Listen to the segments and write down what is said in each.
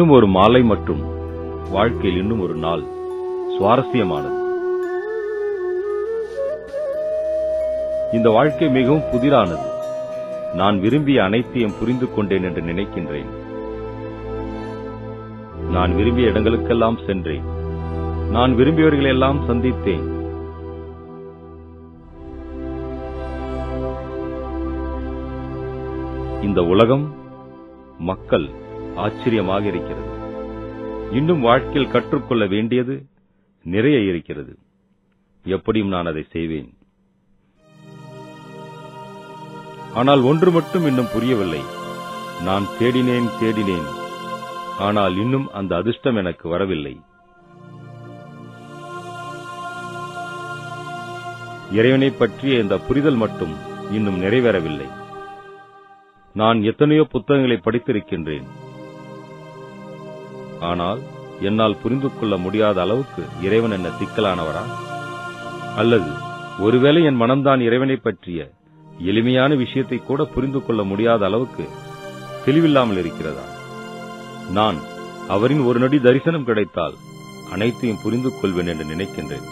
இன்னும் ஒரு மாலை மற்றும் வாழ்க்கையில் இன்னும் ஒரு நாள் சுவாரஸ்யமானது. இந்த வாழ்க்கை மிகவும் புதிரானது. நான் விரும்பிய அனைத்தையும் புரிந்து கொண்டேன் என்று நினைக்கின்றேன். நான் விரும்பிய இடங்களுக்கெல்லாம் சென்றேன். நான் விரும்பியவர்களை எல்லாம் சந்தித்தேன். இந்த உலகம் மக்கள் ஆச்சரியமாக இருக்கிறது. இன்னும் வாழ்க்கையில் கற்றுக்கொள்ள வேண்டியது நிறைய இருக்கிறது. எப்படியும் நான் அதை செய்வேன். ஆனால் ஒன்று மட்டும் இன்னும் புரியவில்லை. நான் தேடினேன் தேடினேன். ஆனால் இன்னும் அந்த அதிர்ஷ்டம் எனக்கு வரவில்லை. இறைவனை பற்றிய இந்த புரிதல் மட்டும் இன்னும் நிறைவேறவில்லை. நான் எத்தனையோ புத்தகங்களை படித்திருக்கின்றேன். ஆனால் என்னால் புரிந்து கொள்ள முடியாத அளவுக்கு இறைவன் என்ன சிக்கலானவரா? அல்லது ஒருவேளை என் மனம்தான் இறைவனை பற்றிய எளிமையான விஷயத்தை கூட புரிந்து கொள்ள முடியாத அளவுக்கு தெளிவில்லாமல் இருக்கிறதா? நான் அவரின் ஒரு நொடி தரிசனம் கிடைத்தால் அனைத்தையும் புரிந்து கொள்வேன் என்று நினைக்கின்றேன்.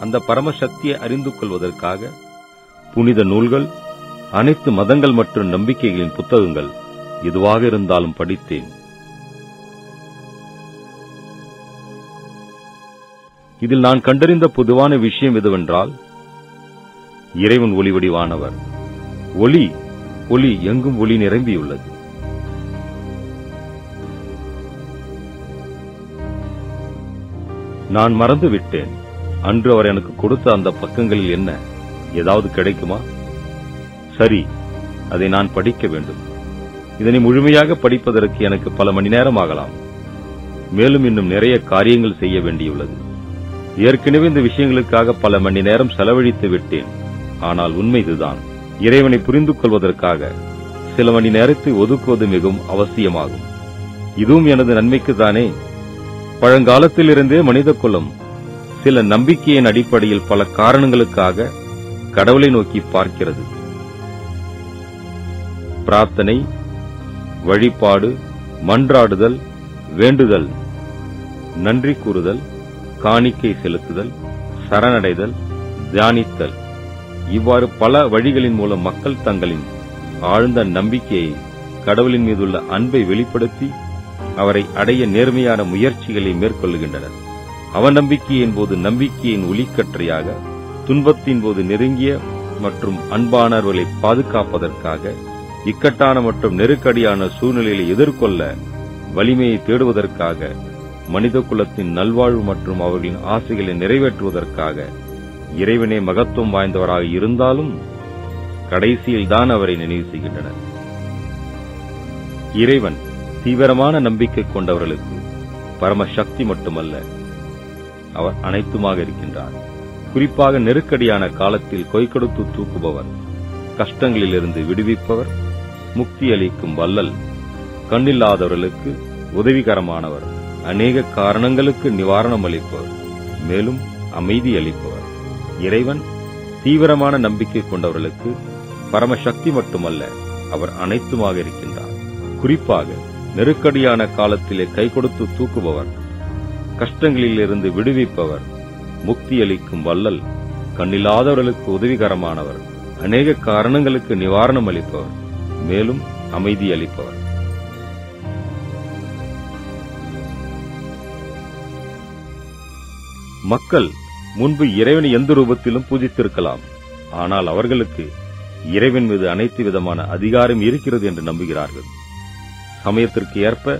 அந்த பரமசக்தியை அறிந்து கொள்வதற்காக புனித நூல்கள் அனைத்து மதங்கள் மற்றும் நம்பிக்கைகளின் புத்தகங்கள் எதுவாக இருந்தாலும் படித்தேன். இதில் நான் கண்டறிந்த பொதுவான விஷயம் எதுவென்றால் இறைவன் ஒளி வடிவானவர் ஒளி ஒளி எங்கும் ஒளி நிரம்பியுள்ளது. நான் மறந்து விட்டேன் அன்று அவர் எனக்கு கொடுத்த அந்த பக்கங்களில் என்ன ஏதாவது கிடைக்குமா? சரி அதை நான் படிக்க வேண்டும். இதனை முழுமையாக படிப்பதற்கு எனக்கு பல மணி நேரம் ஆகலாம். மேலும் இன்னும் நிறைய காரியங்கள் செய்ய வேண்டியுள்ளது. ஏற்கனவே இந்த விஷயங்களுக்காக பல மணி நேரம் செலவழித்து விட்டேன். ஆனால் உண்மை இதுதான். இறைவனை புரிந்து கொள்வதற்காக சில மணி நேரத்தை ஒதுக்குவது மிகவும் அவசியமாகும். இதுவும் எனது நன்மைக்கு தானே பழங்காலத்திலிருந்தே மனித குலம் சில நம்பிக்கையின் அடிப்படையில் பல காரணங்களுக்காக கடவுளை நோக்கி பார்க்கிறது. பிரார்த்தனை வழிபாடு மன்றாடுதல் வேண்டுதல் நன்றி கூறுதல் காணிக்கை செலுத்துதல் சரணடைதல் தியானித்தல். இவ்வாறு பல வழிகளின் மூலம் மக்கள் தங்களின் ஆழ்ந்த நம்பிக்கையை கடவுளின் மீதுள்ள அன்பை வெளிப்படுத்தி அவரை அடைய நேர்மையான முயற்சிகளை மேற்கொள்ளுகின்றனர். அவநம்பிக்கையின் போது நம்பிக்கையின் ஒலிக்கற்றையாக துன்பத்தின் போது நெருங்கிய மற்றும் அன்பானவர்களை பாதுகாப்பதற்காக இக்கட்டான மற்றும் நெருக்கடியான சூழ்நிலையை எதிர்கொள்ள வலிமையை தேடுவதற்காக மனித குலத்தின் நல்வாழ்வு மற்றும் அவர்களின் ஆசைகளை நிறைவேற்றுவதற்காக இறைவனே மகத்துவம் வாய்ந்தவராக இருந்தாலும் கடைசியில் தான் அவரை நினைவு செய்கின்றனர். இறைவன் தீவிரமான நம்பிக்கை கொண்டவர்களுக்கு பரம சக்தி மட்டுமல்ல அவர் அனைத்துமாக இருக்கின்றார். குறிப்பாக நெருக்கடியான காலத்தில் கொய்கொடுத்து தூக்குபவர் கஷ்டங்களிலிருந்து விடுவிப்பவர் முக்தி அளிக்கும் வல்லல் கண்ணில்லாதவர்களுக்கு உதவிகரமானவர். அநேக காரணங்களுக்கு நிவாரணம் அளிப்பவர் மேலும் அமைதி அளிப்பவர். இறைவன் தீவிரமான நம்பிக்கை கொண்டவர்களுக்கு பரமசக்தி மட்டுமல்ல அவர் அனைத்துமாக இருக்கின்றார். குறிப்பாக நெருக்கடியான காலத்திலே கை கொடுத்து தூக்குபவர் கஷ்டங்களிலிருந்து விடுவிப்பவர் முக்தி அளிக்கும் வல்லல் கண்ணில்லாதவர்களுக்கு உதவிகரமானவர் அநேக காரணங்களுக்கு நிவாரணம் அளிப்பவர் மேலும் அமைதி அளிப்பவர். மக்கள் முன்பு இறைவனை எந்த ரூபத்திலும் பூஜித்திருக்கலாம். ஆனால் அவர்களுக்கு இறைவன் மீது அனைத்து விதமான அதிகாரம் இருக்கிறது என்று நம்புகிறார்கள். சமயத்திற்கு ஏற்ப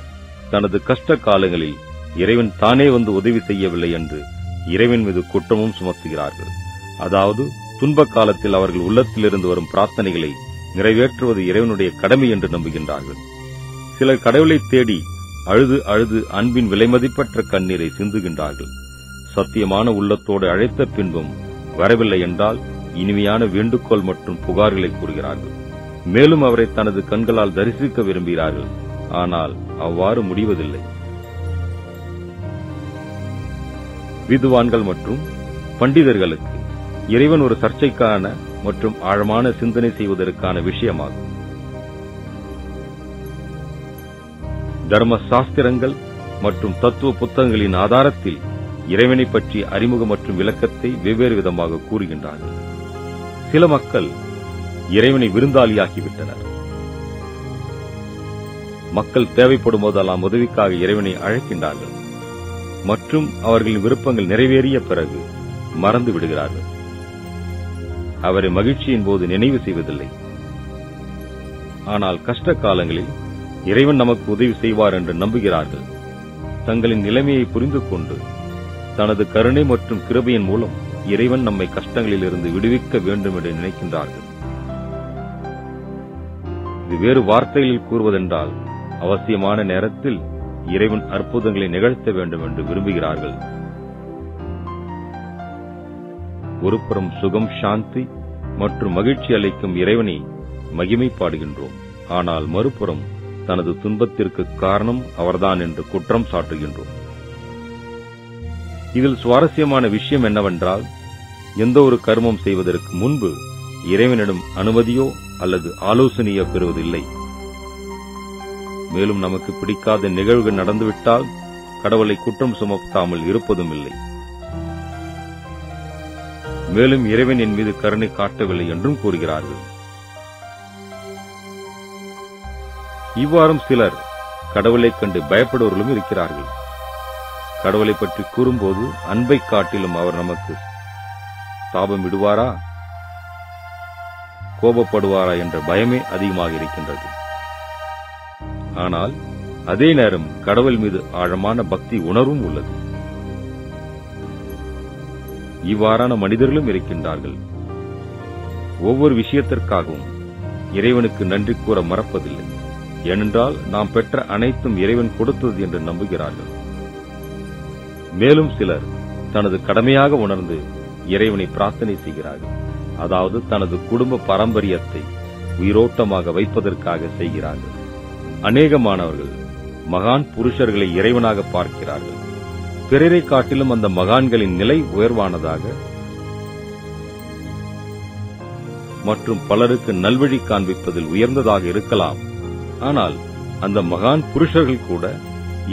தனது கஷ்ட காலங்களில் இறைவன் தானே வந்து உதவி செய்யவில்லை என்று இறைவன் மீது குற்றமும் சுமத்துகிறார்கள். அதாவது துன்ப காலத்தில் அவர்கள் உள்ளத்திலிருந்து வரும் பிரார்த்தனைகளை நிறைவேற்றுவது இறைவனுடைய கடமை என்று நம்புகின்றார்கள். சிலர் கடவுளை தேடி அழுது அழுது அன்பின் விலைமதிப்பற்ற கண்ணீரை சிந்துகின்றார்கள். சத்தியமான உள்ளத்தோடு அழைத்த பின்பும் வரவில்லை என்றால் இனிமையான வேண்டுகோள் மற்றும் புகார்களை கூறுகிறார்கள். மேலும் அவரை தனது கண்களால் தரிசிக்க விரும்புகிறார்கள். ஆனால் அவ்வாறு முடிவதில்லை. விதுவான்கள் மற்றும் பண்டிதர்களுக்கு இறைவன் ஒரு சர்ச்சைக்கான மற்றும் ஆழமான சிந்தனை செய்வதற்கான விஷயமாகும். தர்ம சாஸ்திரங்கள் மற்றும் தத்துவ புத்தகங்களின் ஆதாரத்தில் இறைவனை பற்றிய அறிமுகம் மற்றும் விளக்கத்தை வெவ்வேறு விதமாக கூறுகின்றார்கள். சில மக்கள் இறைவனை விருந்தாளியாகிவிட்டனர். மக்கள் தேவைப்படும் போதெல்லாம் உதவிக்காக இறைவனை அழைக்கின்றார்கள். மற்றும் அவர்களின் விருப்பங்கள் நிறைவேறிய பிறகு மறந்து விடுகிறார்கள். அவரை மகிழ்ச்சியின் போது நினைவு செய்வதில்லை. ஆனால் கஷ்ட காலங்களில் இறைவன் நமக்கு உதவி செய்வார் என்று நம்புகிறார்கள். தங்களின் நிலைமையை புரிந்து கொண்டு தனது கருணை மற்றும் கிருபையின் மூலம் இறைவன் நம்மை கஷ்டங்களில் இருந்து விடுவிக்க வேண்டும் என்று நினைக்கின்றார்கள். இது வேறு வார்த்தைகளில் கூறுவதென்றால் அவசியமான நேரத்தில் இறைவன் அற்புதங்களை நிகழ்த்த வேண்டும் என்று விரும்புகிறார்கள். ஒருபுறம் சுகம் சாந்தி மற்றும் மகிழ்ச்சி அளிக்கும் இறைவனை மகிமை பாடுகின்றோம். ஆனால் மறுபுறம் தனது துன்பத்திற்கு காரணம் அவர்தான் என்று குற்றம் சாட்டுகின்றோம். இதில் சுவாரஸ்யமான விஷயம் என்னவென்றால் எந்த ஒரு கர்மம் செய்வதற்கு முன்பு இறைவனிடம் அனுமதியோ அல்லது ஆலோசனையோ பெறுவதில்லை. மேலும் நமக்கு பிடிக்காத நிகழ்வுகள் நடந்துவிட்டால் கடவுளை குற்றம் சுமத்தாமல் இருப்பதும் இல்லை மேலும் இறைவன் என் மீது கருணை காட்டவில்லை என்றும் கூறுகிறார்கள். இவ்வாறும் சிலர் கடவுளைக் கண்டு பயப்படுவர்களும் இருக்கிறார்கள். கடவுளை பற்றி கூறும்போது அன்பை காட்டிலும் அவர் நமக்கு சாபம் விடுவாரா? கோபப்படுவாரா என்ற பயமே அதிகமாக இருக்கின்றது. ஆனால் அதே நேரம் கடவுள் மீது ஆழமான பக்தி உணர்வும் உள்ளது. இவ்வாறான மனிதர்களும் இருக்கின்றார்கள். ஒவ்வொரு விஷயத்திற்காகவும் இறைவனுக்கு நன்றி கூற மறப்பதில்லை. ஏனென்றால் நாம் பெற்ற அனைத்தும் இறைவன் கொடுத்தது என்று நம்புகிறார்கள். மேலும் சிலர் தனது கடமையாக உணர்ந்து இறைவனை பிரார்த்தனை செய்கிறார்கள். அதாவது தனது குடும்ப பாரம்பரியத்தை உயிரோட்டமாக வைப்பதற்காக செய்கிறார்கள். அநேகமானவர்கள் மகான் புருஷர்களை இறைவனாக பார்க்கிறார்கள். பிறரை காட்டிலும் அந்த மகான்களின் நிலை உயர்வானதாக மற்றும் பலருக்கு நல்வழி காண்பிப்பதில் உயர்ந்ததாக இருக்கலாம். ஆனால் அந்த மகான் புருஷர்கள் கூட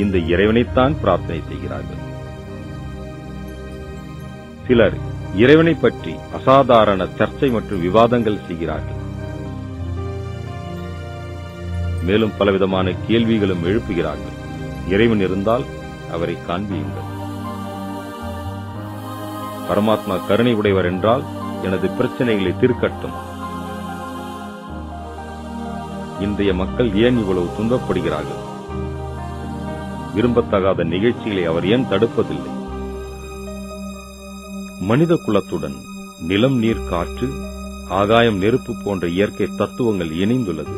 இந்த இறைவனைத்தான் பிரார்த்தனை செய்கிறார்கள். சிலர் இறைவனை பற்றி அசாதாரண சர்ச்சை மற்றும் விவாதங்கள் செய்கிறார்கள். மேலும் பலவிதமான கேள்விகளும் எழுப்புகிறார்கள். இறைவன் இருந்தால் அவரை காண்பியுங்கள். பரமாத்மா கருணை உடையவர் என்றால் எனது பிரச்சனைகளை தீர்க்கட்டும். இன்றைய மக்கள் ஏன் இவ்வளவு துன்பப்படுகிறார்கள்? விரும்பத்தகாத நிகழ்ச்சிகளை அவர் ஏன் தடுப்பதில்லை? மனித குலத்துடன் நிலம் நீர் காற்று ஆகாயம் நெருப்பு போன்ற இயற்கை தத்துவங்கள் இணைந்துள்ளது.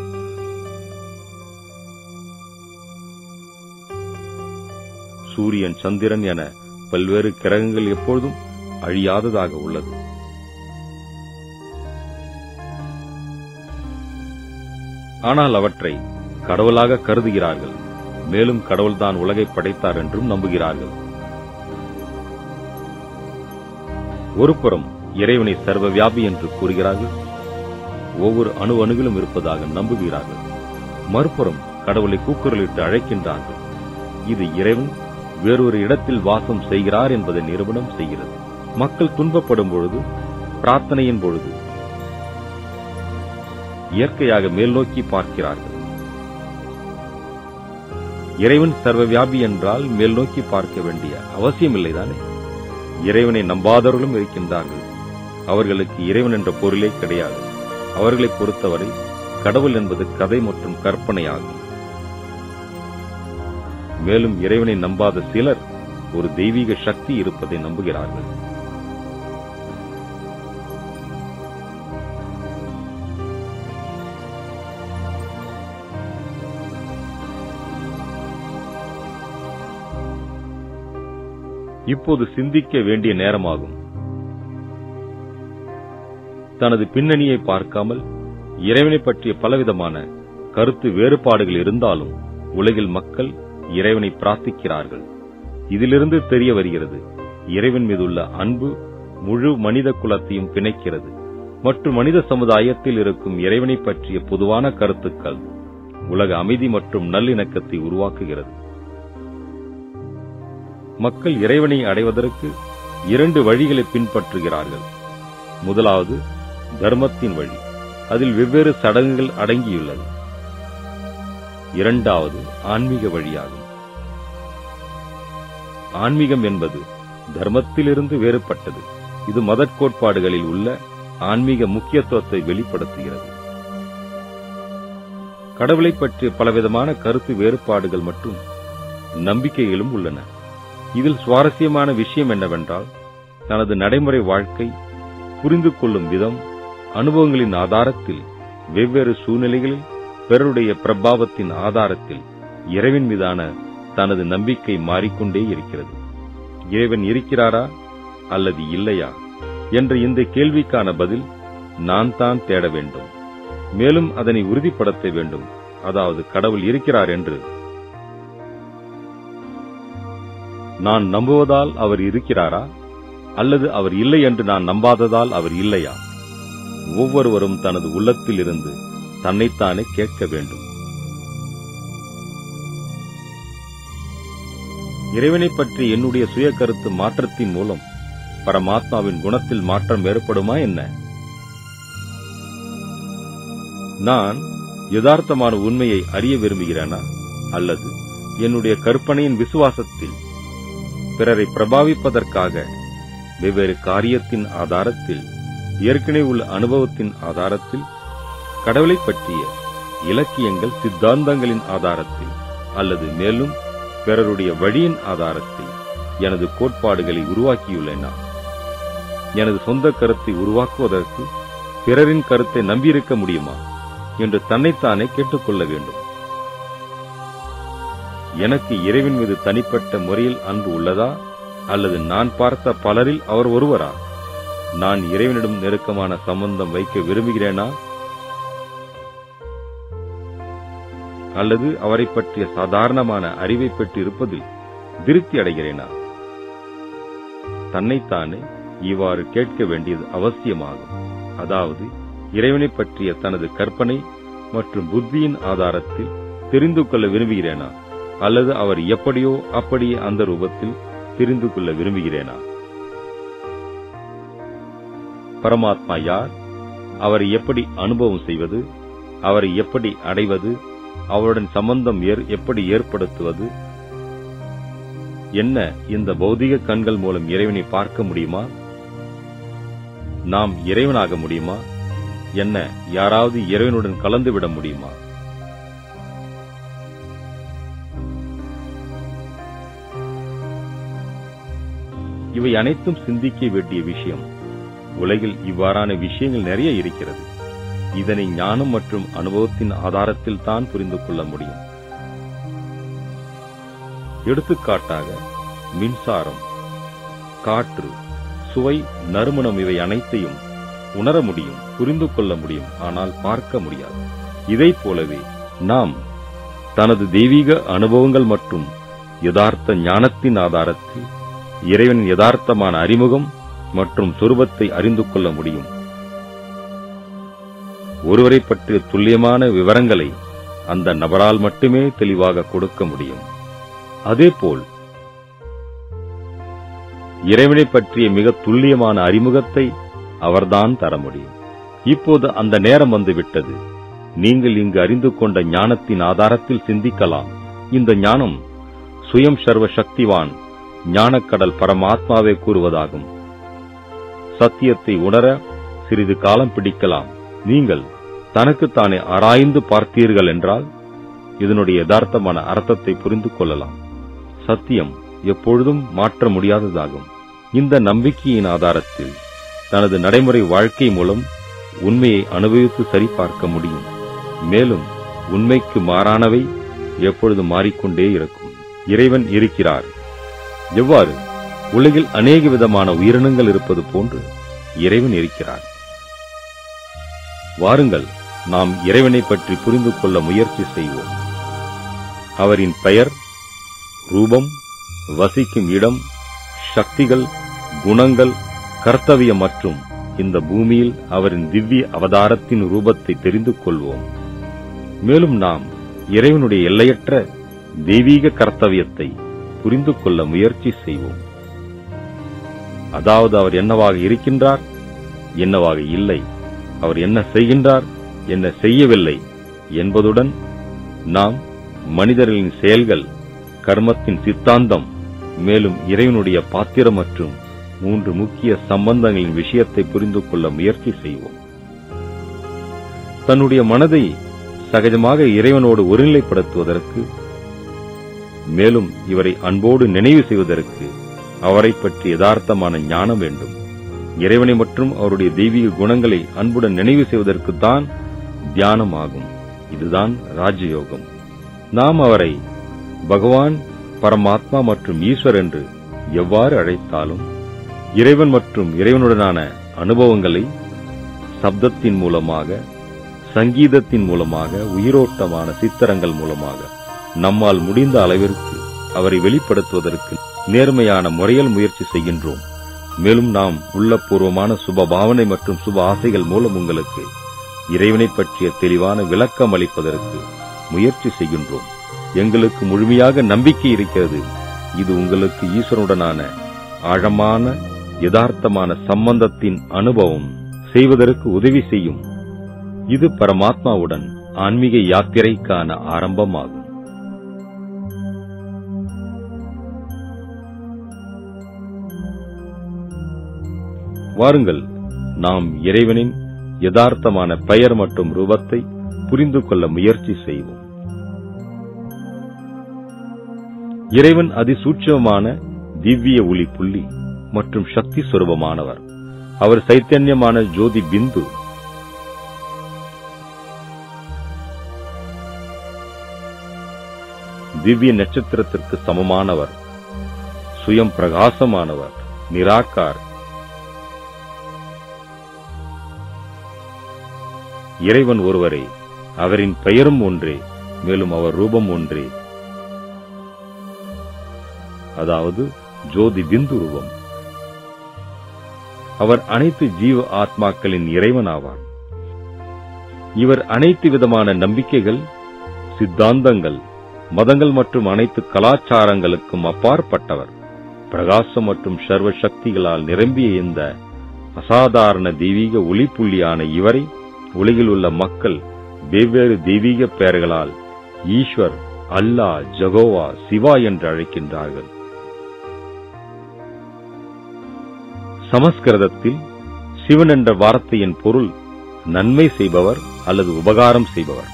சூரியன் சந்திரன் என பல்வேறு கிரகங்கள் எப்பொழுதும் அழியாததாக உள்ளது. ஆனால் அவற்றை கடவுளாக கருதுகிறார்கள். மேலும் கடவுள்தான் உலகை படைத்தார் என்றும் நம்புகிறார்கள். ஒருபுறம் இறைவனை சர்வ வியாபி என்று கூறுகிறார்கள். ஒவ்வொரு அணு அணுகிலும் இருப்பதாக நம்புகிறார்கள் மறுபுறம் கடவுளை கூக்குரலிட்டு அழைக்கின்றார்கள். இது இறைவன் வேறொரு இடத்தில் வாசம் செய்கிறார் என்பதை நிறுவனம் செய்கிறது. மக்கள் துன்பப்படும் பொழுது பிரார்த்தனையின் பொழுது இயற்கையாக மேல் நோக்கி பார்க்கிறார்கள். இறைவன் சர்வ வியாபி என்றால் மேல் நோக்கி பார்க்க வேண்டிய அவசியமில்லைதானே? இறைவனை நம்பாதவர்களும் இருக்கின்றார்கள். அவர்களுக்கு இறைவன் என்ற பொருளே கிடையாது. அவர்களை பொறுத்தவரை கடவுள் என்பது கதை மற்றும் கற்பனையாகும். மேலும் இறைவனை நம்பாத சிலர் ஒரு தெய்வீக சக்தி இருப்பதை நம்புகிறார்கள். இப்போது சிந்திக்க வேண்டிய நேரமாகும். தனது பின்னணியை பார்க்காமல் இறைவனை பற்றிய பலவிதமான கருத்து வேறுபாடுகள் இருந்தாலும் உலகில் மக்கள் இறைவனை பிரார்த்திக்கிறார்கள். இதிலிருந்து தெரிய வருகிறது இறைவன் மீதுள்ள அன்பு முழு மனித குலத்தையும் பிணைக்கிறது. மற்றும் மனித சமுதாயத்தில் இருக்கும் இறைவனை பற்றிய பொதுவான கருத்துக்கள் உலக அமைதி மற்றும் நல்லிணக்கத்தை உருவாக்குகிறது. மக்கள் இறைவனை அடைவதற்கு இரண்டு வழிகளை பின்பற்றுகிறார்கள். முதலாவது தர்மத்தின் வழி. அதில் வெவ்வேறு சடங்குகள் அடங்கியுள்ளது. இரண்டாவது ஆன்மீக வழியாகும். ஆன்மீகம் என்பது தர்மத்திலிருந்து வேறுபட்டது. இது மத கோட்பாடுகளில் உள்ள ஆன்மீக முக்கியத்துவத்தை வெளிப்படுத்துகிறது. கடவுளை பற்றிய பலவிதமான கருத்து வேறுபாடுகள் மற்றும் நம்பிக்கைகளும் உள்ளன. இதில் சுவாரஸ்யமான விஷயம் என்னவென்றால் தனது நடைமுறை வாழ்க்கை புரிந்து கொள்ளும் விதம் அனுபவங்களின் ஆதாரத்தில் வெவ்வேறு சூழ்நிலைகளில் பிறருடைய பிரபாவத்தின் ஆதாரத்தில் இறைவன் மீதான தனது நம்பிக்கை மாறிக்கொண்டே இருக்கிறது. இறைவன் இருக்கிறாரா அல்லது இல்லையா என்ற இந்த கேள்விக்கான பதில் நான் தான் தேட வேண்டும். மேலும் அதனை உறுதிப்படுத்த வேண்டும். அதாவது கடவுள் இருக்கிறார் என்று நான் நம்புவதால் அவர் இருக்கிறாரா? அல்லது அவர் இல்லை என்று நான் நம்பாததால் அவர் இல்லையா? ஒவ்வொருவரும் தனது உள்ளத்தில் இருந்து தன்னைத்தானே கேட்க வேண்டும். இறைவனை பற்றி என்னுடைய சுய கருத்து மாற்றத்தின் மூலம் பரமாத்மாவின் குணத்தில் மாற்றம் ஏற்படுமா என்ன? நான் யதார்த்தமான உண்மையை அறிய விரும்புகிறேனா? அல்லது என்னுடைய கற்பனையின் விசுவாசத்தில் பிறரை பிரபாவிப்பதற்காக வெவ்வேறு காரியத்தின் ஆதாரத்தில் ஏற்கனவே உள்ள அனுபவத்தின் ஆதாரத்தில் கடவுளைப் பற்றிய இலக்கியங்கள் சித்தாந்தங்களின் ஆதாரத்தில் அல்லது மேலும் பிறருடைய வழியின் ஆதாரத்தில் எனது கோட்பாடுகளை உருவாக்கியுள்ளேனா? எனது சொந்த கருத்தை உருவாக்குவதற்கு பிறரின் கருத்தை நம்பியிருக்க முடியுமா? என்று தன்னைத்தானே கேட்டுக்கொள்ள வேண்டும். எனக்கு இறைவன் மீது தனிப்பட்ட முறையில் அன்பு உள்ளதா? அல்லது நான் பார்த்த பலரில் அவர் ஒருவரா? நான் இறைவனிடம் நெருக்கமான சம்பந்தம் வைக்க விரும்புகிறேனா? அல்லது அவரை பற்றிய சாதாரணமான அறிவை பெற்று இருப்பதில் திருப்தி அடைகிறேனா? தன்னைத்தானே இவ்வாறு கேட்க வேண்டியது அவசியமாகும். அதாவது இறைவனை பற்றிய தனது கற்பனை மற்றும் புத்தியின் ஆதாரத்தில் தெரிந்து கொள்ள விரும்புகிறேனா? அல்லது அவர் எப்படியோ அப்படியே அந்த ரூபத்தில் தெரிந்து கொள்ள விரும்புகிறேனா? பரமாத்மா யார்? அவரை எப்படி அனுபவம் செய்வது? அவரை எப்படி அடைவது? அவருடன் சம்பந்தம் எப்படி ஏற்படுத்துவது? என்ன இந்த பௌதிக கண்கள் மூலம் இறைவனை பார்க்க முடியுமா? நாம் இறைவனாக முடியுமா? என்ன யாராவது இறைவனுடன் கலந்துவிட முடியுமா? இவை அனைத்தும் சிந்திக்க வேண்டிய விஷயம். உலகில் இவ்வாறான விஷயங்கள் நிறைய இருக்கிறது. இதனை ஞானம் மற்றும் அனுபவத்தின் ஆதாரத்தில் தான் புரிந்து கொள்ள முடியும். எடுத்துக்காட்டாக மின்சாரம் காற்று சுவை நறுமணம் இவை அனைத்தையும் உணர முடியும் புரிந்து கொள்ள முடியும் ஆனால் பார்க்க முடியாது. இதை போலவே நாம் தனது தெய்வீக அனுபவங்கள் மற்றும் யதார்த்த ஞானத்தின் ஆதாரத்தில் இறைவனின் யதார்த்தமான அறிமுகம் மற்றும் சொருபத்தை அறிந்து கொள்ள முடியும். ஒருவரை பற்றிய துல்லியமான விவரங்களை அந்த நபரால் மட்டுமே தெளிவாக கொடுக்க முடியும். அதேபோல் இறைவனை பற்றிய மிக துல்லியமான அறிமுகத்தை அவர்தான் தர முடியும். இப்போது அந்த நேரம் வந்துவிட்டது. நீங்கள் இங்கு அறிந்து கொண்ட ஞானத்தின் ஆதாரத்தில் சிந்திக்கலாம். இந்த ஞானம் சுயம் சர்வ சக்திவான் ஞானக்கடல் பரமாத்மாவே கூறுவதாகும். சத்தியத்தை உணர சிறிது காலம் பிடிக்கலாம். நீங்கள் தனக்குத்தானே ஆராய்ந்து பார்த்தீர்கள் என்றால் இதனுடைய யதார்த்தமான அர்த்தத்தை புரிந்து கொள்ளலாம். சத்தியம் எப்பொழுதும் மாற்ற முடியாததாகும். இந்த நம்பிக்கையின் ஆதாரத்தில் தனது நடைமுறை வாழ்க்கை மூலம் உண்மையை அனுபவித்து சரிபார்க்க முடியும். மேலும் உண்மைக்கு மாறானவை எப்பொழுதும் மாறிக்கொண்டே இருக்கும். இறைவன் இருக்கிறார். எவ்வாறு உலகில் அநேக விதமான உயிரினங்கள் இருப்பது போன்று இறைவன் இருக்கிறான். வாருங்கள் நாம் இறைவனை பற்றி புரிந்து கொள்ள முயற்சி செய்வோம். அவரின் பெயர் ரூபம் வசிக்கும் இடம் சக்திகள் குணங்கள் கர்த்தவியம் மற்றும் இந்த பூமியில் அவரின் திவ்ய அவதாரத்தின் ரூபத்தை தெரிந்து கொள்வோம். மேலும் நாம் இறைவனுடைய எல்லையற்ற தெய்வீக கர்த்தவியத்தை புரிந்து கொள்ள முயற்சி செய்வோம். அதாவது அவர் என்னவாக இருக்கின்றார்? என்னவாக இல்லை? அவர் என்ன செய்கின்றார்? என்ன செய்யவில்லை? என்பதுடன் நாம் மனிதர்களின் செயல்கள் கர்மத்தின் சித்தாந்தம் மேலும் இறைவனுடைய பாத்திரம் மற்றும் மூன்று முக்கிய சம்பந்தங்களின் விஷயத்தை புரிந்து கொள்ள முயற்சி செய்வோம். தன்னுடைய மனதை சகஜமாக இறைவனோடு ஒருநிலைப்படுத்துவதற்கு மேலும் இவரை அன்போடு நினைவு செய்வதற்கு அவரை பற்றி யதார்த்தமான ஞானம் வேண்டும். இறைவனை மற்றும் அவருடைய தெய்வீக குணங்களை அன்புடன் நினைவு செய்வதற்கு தான் தியானம் ஆகும். இதுதான் ராஜயோகம். நாம் அவரை பகவான் பரமாத்மா மற்றும் ஈஸ்வர் என்று எவ்வாறு அழைத்தாலும் இறைவன் மற்றும் இறைவனுடனான அனுபவங்களை சப்தத்தின் மூலமாக சங்கீதத்தின் மூலமாக உயிரோட்டமான சித்திரங்கள் மூலமாக நம்மால் முடிந்த அளவிற்கு அவரை வெளிப்படுத்துவதற்கு நேர்மையான முறையில் முயற்சி செய்கின்றோம். மேலும் நாம் உள்ளபூர்வமான சுப பாவனை மற்றும் சுப ஆசைகள் மூலம் உங்களுக்கு இறைவனை பற்றிய தெளிவான விளக்கம் அளிப்பதற்கு முயற்சி செய்கின்றோம். எங்களுக்கு முழுமையாக நம்பிக்கை இருக்கிறது. இது உங்களுக்கு ஈஸ்வரனுடனான ஆழமான யதார்த்தமான சம்பந்தத்தின் அனுபவம் செய்வதற்கு உதவி செய்யும். இது பரமாத்மாவுடன் ஆன்மீக யாத்திரைக்கான ஆரம்பமாகும். வாருங்கள் நாம் இறைவனின் யதார்த்தமான பெயர் மற்றும் ரூபத்தை புரிந்து கொள்ள முயற்சி செய்வோம். இறைவன் அதிசூட்சமான திவ்ய ஒளி புள்ளி மற்றும் சக்தி சுரூபமானவர். அவர் சைத்தன்யமான ஜோதி பிந்து. திவ்ய நட்சத்திரத்திற்கு சமமானவர். சுயம் பிரகாசமானவர். நிராகார். இறைவன் ஒருவரே அவரின் பெயரும் ஒன்றே மேலும் அவர் ரூபம் ஒன்றே. அதாவது ஜோதி பிந்து ரூபம். அவர் அனைத்து ஜீவ ஆத்மாக்களின் இறைவன் ஆவார் இவர் அனைத்து விதமான நம்பிக்கைகள் சித்தாந்தங்கள் மதங்கள் மற்றும் அனைத்து கலாச்சாரங்களுக்கும் அப்பாற்பட்டவர். பிரகாசம் மற்றும் சர்வ சக்திகளால் நிரம்பிய இந்த அசாதாரண தெய்வீக ஒளிப்புள்ளியான இவரை உலகில் உள்ள மக்கள் வெவ்வேறு தெய்வீக பெயர்களால் ஈஸ்வர் அல்லாஹ் ஜகோவா சிவா என்று அழைக்கின்றார்கள். சமஸ்கிருதத்தில் சிவன் என்ற வார்த்தையின் பொருள் நன்மை செய்பவர் அல்லது உபகாரம் செய்பவர்.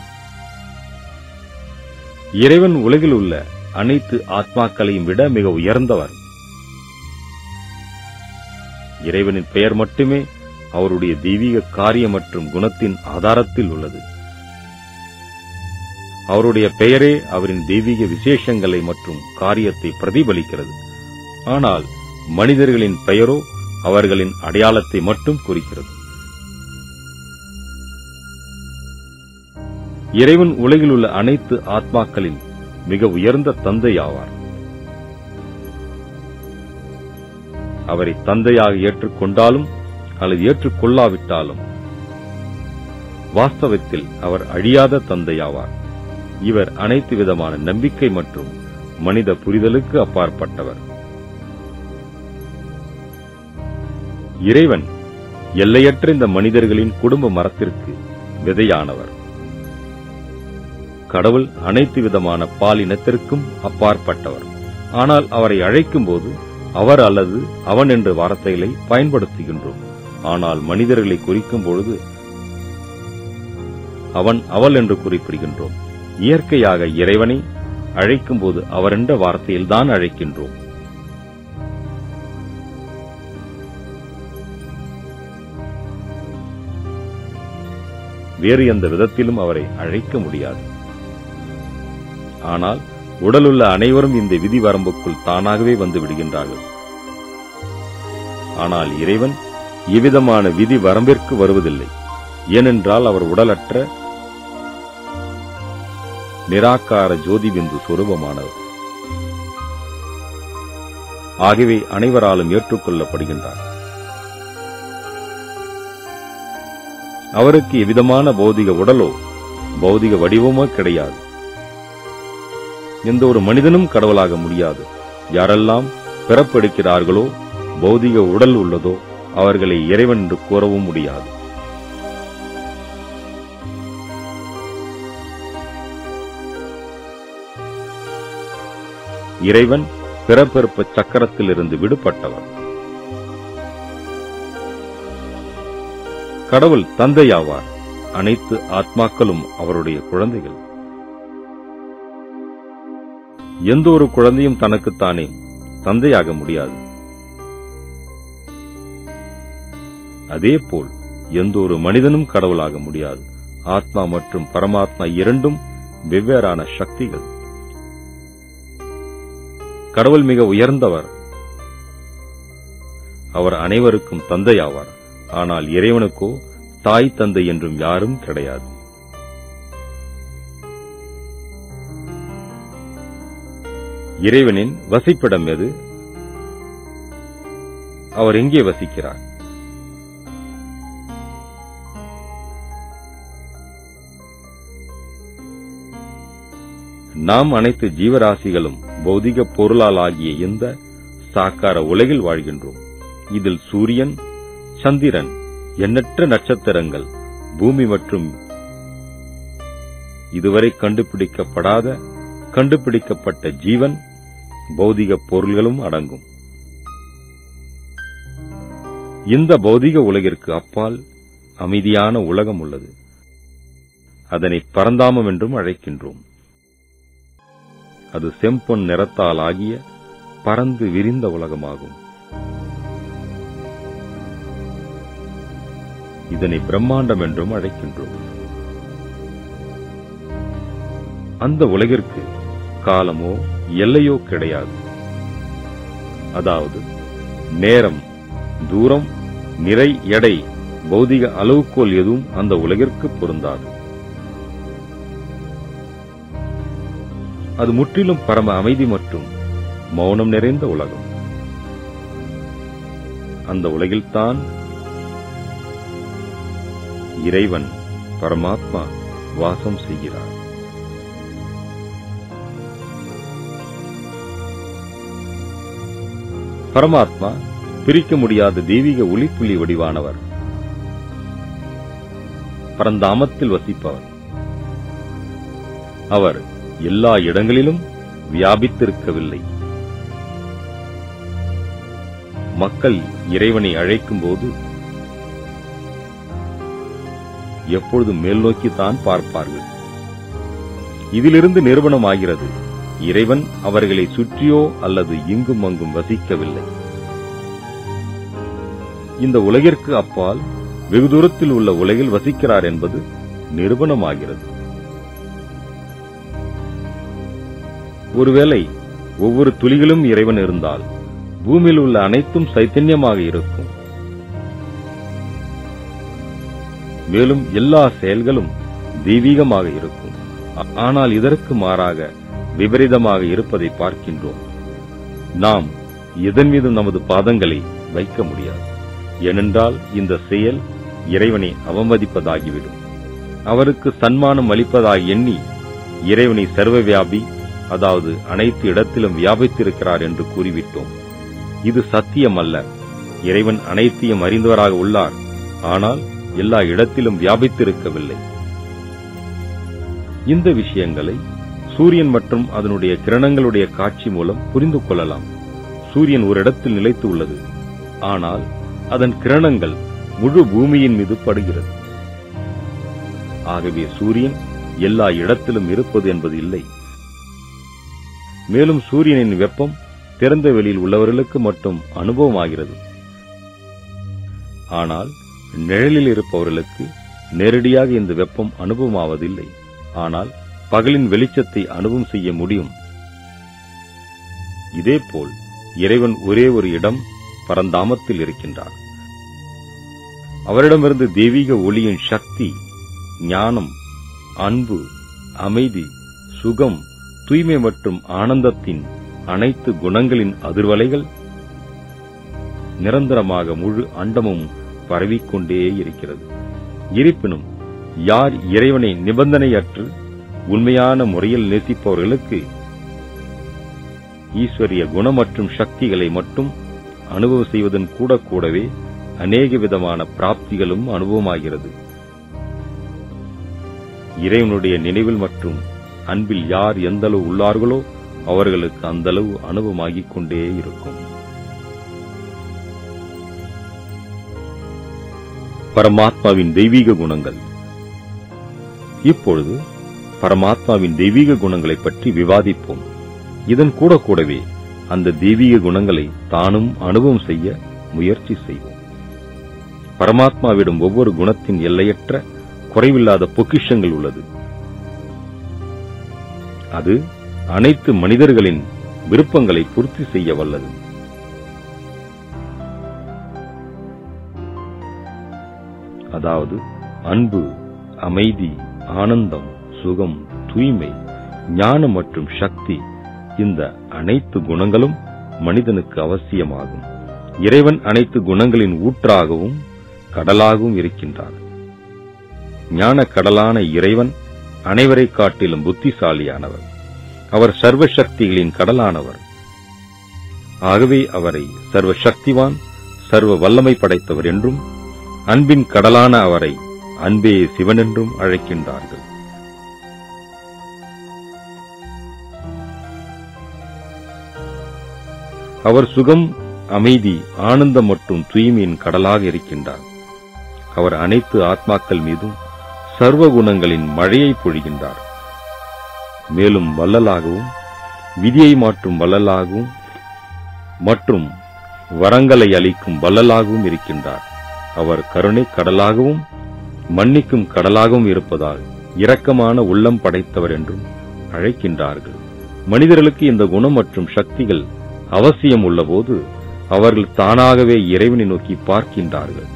இறைவன் உலகில் உள்ள அனைத்து ஆத்மாக்களையும் விட மிக உயர்ந்தவர். இறைவனின் பெயர் மட்டுமே அவருடைய தெய்வீக காரியம் மற்றும் குணத்தின் ஆதாரத்தில் உள்ளது. அவருடைய பெயரே அவரின் தெய்வீக விசேஷங்களை மற்றும் காரியத்தை பிரதிபலிக்கிறது. ஆனால் மனிதர்களின் பெயரோ அவர்களின் அடையாளத்தை மட்டும் குறிக்கிறது. இறைவன் உலகில் உள்ள அனைத்து ஆத்மாக்களில் மிக உயர்ந்த தந்தை ஆவார் அவரை தந்தையாக ஏற்றுக்கொண்டாலும் அல்லது ஏற்றுக்கொள்ளாவிட்டாலும் வாஸ்தவத்தில் அவர் அழியாத தந்தையாவார். இவர் அனைத்து விதமான நம்பிக்கை மற்றும் மனித புரிதலுக்கு அப்பாற்பட்டவர். இறைவன் எல்லையற்ற இந்த மனிதர்களின் குடும்ப மரத்திற்கு விதையானவர். கடவுள் அனைத்து விதமான பாலினத்திற்கும் அப்பாற்பட்டவர். ஆனால் அவரை அழைக்கும்போது அவர் அல்லது அவன் என்ற வார்த்தைகளை பயன்படுத்துகின்றோம். ஆனால் மனிதர்களை குறிக்கும் பொழுது அவன் அவள் என்று குறிப்பிடுகின்றோம். இயற்கையாக இறைவனை அழைக்கும் போது அவர் என்ற வார்த்தையில் தான் அழைக்கின்றோம். வேறு எந்த விதத்திலும் அவரை அழைக்க முடியாது. ஆனால் உடலுள்ள அனைவரும் இந்த விதி வரம்புக்குள் தானாகவே வந்து விடுகின்றார்கள். ஆனால் இறைவன் எவ்விதமான விதி வரம்பிற்கு வருவதில்லை. ஏனென்றால் அவர் உடலற்ற நிராகார ஜோதிபிந்து சொரூபமானவர். ஆகியவை அனைவராலும் ஏற்றுக்கொள்ளப்படுகின்றார். அவருக்கு எவ்விதமான பௌதிக உடலோ பௌதிக வடிவமோ கிடையாது. எந்த ஒரு மனிதனும் கடவுளாக முடியாது. யாரெல்லாம் பிறப்பெடுக்கிறார்களோ பௌதிக உடல் உள்ளதோ அவர்களை இறைவன் என்று கூறவும் முடியாது. இறைவன் பிறப்பெருப்ப சக்கரத்திலிருந்து விடுபட்டவர். கடவுள் தந்தையாவார். அனைத்து ஆத்மாக்களும் அவருடைய குழந்தைகள். எந்த ஒரு குழந்தையும் தனக்குத்தானே தந்தையாக முடியாது. அதேபோல் எந்த ஒரு மனிதனும் கடவுளாக முடியாது. ஆத்மா மற்றும் பரமாத்மா இரண்டும் வெவ்வேறான சக்திகள். கடவுள் மிக உயர்ந்தவர். அவர் அனைவருக்கும் தந்தையாவார். ஆனால் இறைவனுக்கோ தாய் தந்தை என்றும் யாரும் கிடையாது. இறைவனின் வசிப்பிடம் எது? அவர் எங்கே வசிக்கிறார்? நாம் அனைத்து ஜீவராசிகளும் பௌதிக பொருளால் ஆகிய இந்த சாக்கார உலகில் வாழ்கின்றோம். இதில் சூரியன் சந்திரன் எண்ணற்ற நட்சத்திரங்கள் பூமி மற்றும் இதுவரை கண்டுபிடிக்கப்படாத கண்டுபிடிக்கப்பட்ட ஜீவன் பௌதிக பொருள்களும் அடங்கும். இந்த பௌதிக உலகிற்கு அப்பால் அமைதியான உலகம் உள்ளது. அதனை பரந்தாமம் என்றும் அழைக்கின்றோம். அது செம்பொன் நிறத்தால் ஆகிய பறந்து விரிந்த உலகமாகும். இதனை பிரம்மாண்டம் என்றும் அழைக்கின்றோம். அந்த உலகிற்கு காலமோ எல்லையோ கிடையாது. அதாவது நேரம் தூரம் நிறை எடை பௌதிக அளவுக்கோல் எதுவும் அந்த உலகிற்கு பொருந்தாது. அது முற்றிலும் பரம அமைதி மற்றும் மௌனம் நிறைந்த உலகம். அந்த உலகில்தான் இறைவன் பரமாத்மா வாசம் செய்கிறார். பரமாத்மா பிரிக்க முடியாத தெய்வீக ஒளிப்புள்ளி வடிவானவர். பரந்தாமத்தில் வசிப்பவர். அவர் எல்லா இடங்களிலும் வியாபித்திருக்கவில்லை. மக்கள் இறைவனை அழைக்கும் போது எப்பொழுதும் மேல் நோக்கித்தான் பார்ப்பார்கள். இதிலிருந்து நிறுவனமாகிறது. இறைவன் அவர்களை சுற்றியோ அல்லது இங்கும் அங்கும் வசிக்கவில்லை. இந்த உலகிற்கு அப்பால் வெகு தூரத்தில் உள்ள உலகில் வசிக்கிறார் என்பது நிறுவனமாகிறது. ஒருவேளை ஒவ்வொரு துளிகளும் இறைவன் இருந்தால் பூமியில் உள்ள அனைத்தும் சைத்தன்யமாக இருக்கும். மேலும் எல்லா செயல்களும் தெய்வீகமாக இருக்கும். ஆனால் இதற்கு மாறாக விபரீதமாக இருப்பதை பார்க்கின்றோம். நாம் எதன் மீது நமது பாதங்களை வைக்க முடியாது. ஏனென்றால் இந்த செயல் இறைவனை அவமதிப்பதாகிவிடும். அவருக்கு சன்மானம் அளிப்பதாக எண்ணி இறைவனை சர்வவியாபி அதாவது அனைத்து இடத்திலும் வியாபித்திருக்கிறார் என்று கூறிவிட்டோம். இது சத்தியம் அல்ல இறைவன் அனைத்தையும் அறிந்தவராக உள்ளார். ஆனால் எல்லா இடத்திலும் வியாபித்திருக்கவில்லை. இந்த விஷயங்களை சூரியன் மற்றும் அதனுடைய கிரணங்களுடைய காட்சி மூலம் புரிந்து கொள்ளலாம். சூரியன் ஒரு இடத்தில் நிலைத்து உள்ளது. ஆனால் அதன் கிரணங்கள் முழு பூமியின் மீது படுகிறது. ஆகவே சூரியன் எல்லா இடத்திலும் இருப்பது என்பது இல்லை. மேலும் சூரியனின் வெப்பம் திறந்த வெளியில் உள்ளவர்களுக்கு மட்டும் அனுபவமாகிறது. ஆனால் நிழலில் இருப்பவர்களுக்கு நேரடியாக இந்த வெப்பம் அனுபவமாவதில்லை. ஆனால் பகலின் வெளிச்சத்தை அனுபவம் செய்ய முடியும். இதேபோல் இறைவன் ஒரே ஒரு இடம் பரந்தாமத்தில் இருக்கின்றார் அவரிடமிருந்து தெய்வீக ஒளியின் சக்தி ஞானம் அன்பு அமைதி சுகம் தூய்மை மற்றும் ஆனந்தத்தின் அனைத்து குணங்களின் அதிர்வலைகள் நிரந்தரமாக முழு அண்டமும் பரவிக்கொண்டே இருக்கிறது. இருப்பினும் யார் இறைவனை நிபந்தனையற்று உண்மையான முறையில் நேசிப்பவர்களுக்கு ஈஸ்வரிய குணம் மற்றும் சக்திகளை மட்டும் அனுபவம் செய்வதன் கூட கூடவே அநேக விதமான பிராப்திகளும் அனுபவமாகிறது. இறைவனுடைய நினைவில் மற்றும் அன்பில் யார் எந்த அளவு உள்ளார்களோ அவர்களுக்கு அந்த அளவு அனுபவமாகிக் கொண்டே இருக்கும். பரமாத்மாவின் தெய்வீக குணங்கள். இப்பொழுது பரமாத்மாவின் தெய்வீக குணங்களை பற்றி விவாதிப்போம். இதன் கூட கூடவே அந்த தெய்வீக குணங்களை தானும் அனுபவம் செய்ய முயற்சி செய்வோம். பரமாத்மாவிடம் ஒவ்வொரு குணத்தின் எல்லையற்ற குறைவில்லாத பொக்கிஷங்கள் உள்ளது. அது அனைத்து மனிதர்களின் விருப்பங்களை பூர்த்தி செய்ய வல்லது. அதாவது அன்பு அமைதி ஆனந்தம் சுகம் தூய்மை ஞானம் மற்றும் சக்தி இந்த அனைத்து குணங்களும் மனிதனுக்கு அவசியமாகும். இறைவன் அனைத்து குணங்களின் ஊற்றாகவும் கடலாகவும் இருக்கின்றார் ஞான கடலான இறைவன் அனைவரை காட்டிலும் புத்திசாலியானவர். அவர் சர்வ சக்திகளின் கடலானவர். ஆகவே அவரை சர்வ சக்திவான் சர்வ வல்லமை படைத்தவர் என்றும் அன்பின் கடலான அவரை அன்பே சிவன் என்றும் அழைக்கின்றார்கள். அவர் சுகம் அமைதி ஆனந்தம் மற்றும் தூய்மையின் கடலாக இருக்கின்றார். அவர் அனைத்து ஆத்மாக்கள் மீதும் சர்வ குணங்களின் மழையை பொழிகின்றார். மேலும் வள்ளலாகவும் விதியை மாற்றும் வள்ளலாகவும் மற்றும் வரங்களை அளிக்கும் வள்ளலாகவும் இருக்கின்றார். அவர் கருணை கடலாகவும் மன்னிக்கும் கடலாகவும் இருப்பதால் இரக்கமான உள்ளம் படைத்தவர் என்றும் அழைக்கின்றார்கள். மனிதர்களுக்கு இந்த குணம் மற்றும் சக்திகள் அவசியம் உள்ளபோது அவர்கள் தானாகவே இறைவனை நோக்கி பார்க்கின்றார்கள்.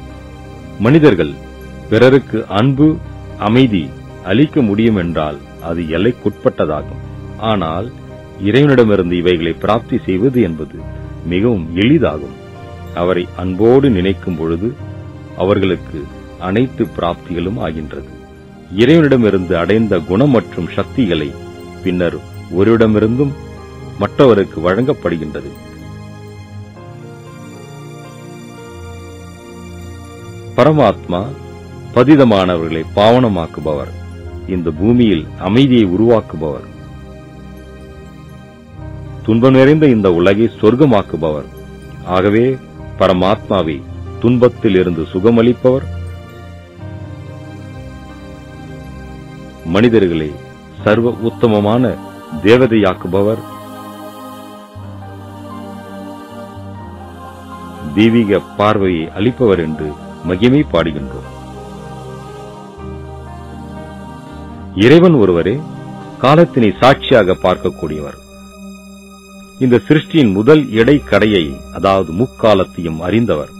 மனிதர்கள் பிறருக்கு அன்பு அமைதி அளிக்க முடியும் என்றால் அது எல்லைக்குட்பட்டதாகும். ஆனால் இறைவனிடமிருந்து இவைகளை பிராப்தி செய்வது என்பது மிகவும் எளிதாகும். அவரை அன்போடு நினைக்கும் பொழுது அவர்களுக்கு அனைத்து பிராப்திகளும் ஆகின்றது. இறைவனிடமிருந்து அடைந்த குணம் மற்றும் சக்திகளை பின்னர் ஒருவிடமிருந்தும் மற்றவருக்கு வழங்கப்படுகின்றது. பரமாத்மா பதிதமானவர்களை பாவனமாக்குபவர். இந்த பூமியில் அமைதியை உருவாக்குபவர். துன்பம் நிறைந்த இந்த உலகை சொர்க்கமாக்குபவர். ஆகவே பரமாத்மாவை துன்பத்தில் இருந்து சுகமளிப்பவர். மனிதர்களை சர்வ உத்தமமான தேவதையாக்குபவர். தெய்வீக பார்வையை அளிப்பவர் என்று மகிமை பாடுகின்றோம். இறைவன் ஒருவரே காலத்தினை சாட்சியாக பார்க்கக்கூடியவர். இந்த சிருஷ்டியின் முதல் இடைக்கடையை அதாவது முக்காலத்தையும் அறிந்தவர்.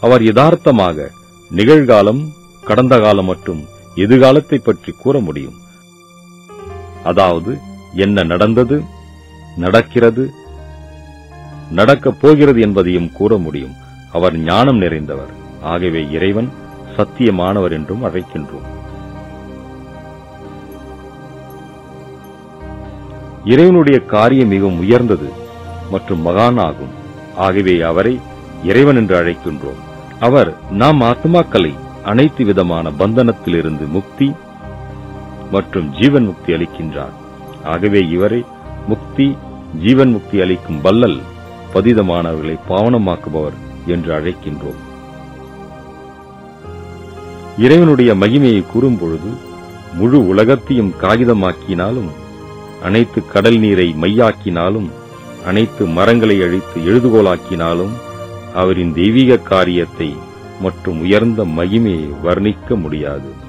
அவர் யதார்த்தமாக நிகழ்காலம் கடந்த காலம் மற்றும் எதிர்காலத்தை பற்றி கூற முடியும். அதாவது என்ன நடந்தது நடக்கிறது நடக்கப் போகிறது என்பதையும் கூற முடியும். அவர் ஞானம் நிறைந்தவர். ஆகவே இறைவன் சத்தியமானவர் என்றும் அழைக்கின்றோம். இறைவனுடைய காரியம் மிகவும் உயர்ந்தது மற்றும் மகான் ஆகும் ஆகவே அவரை இறைவன் என்று அழைக்கின்றோம். அவர் நாம் ஆத்மாக்களை அனைத்து விதமான பந்தனத்திலிருந்து முக்தி மற்றும் ஜீவன் முக்தி அளிக்கின்றார். ஆகவே இவரை முக்தி ஜீவன் முக்தி அளிக்கும் வல்லல் பதிதமானவர்களை பாவனமாக்குபவர் என்று அழைக்கின்றோம். இறைவனுடைய மகிமையை கூறும் பொழுது முழு உலகத்தையும் காகிதமாக்கினாலும் அனைத்து கடல் நீரை மையாக்கினாலும் அனைத்து மரங்களை அழித்து எழுதுகோலாக்கினாலும் அவரின் தெய்வீக காரியத்தை மற்றும் உயர்ந்த மகிமையை வர்ணிக்க முடியாது.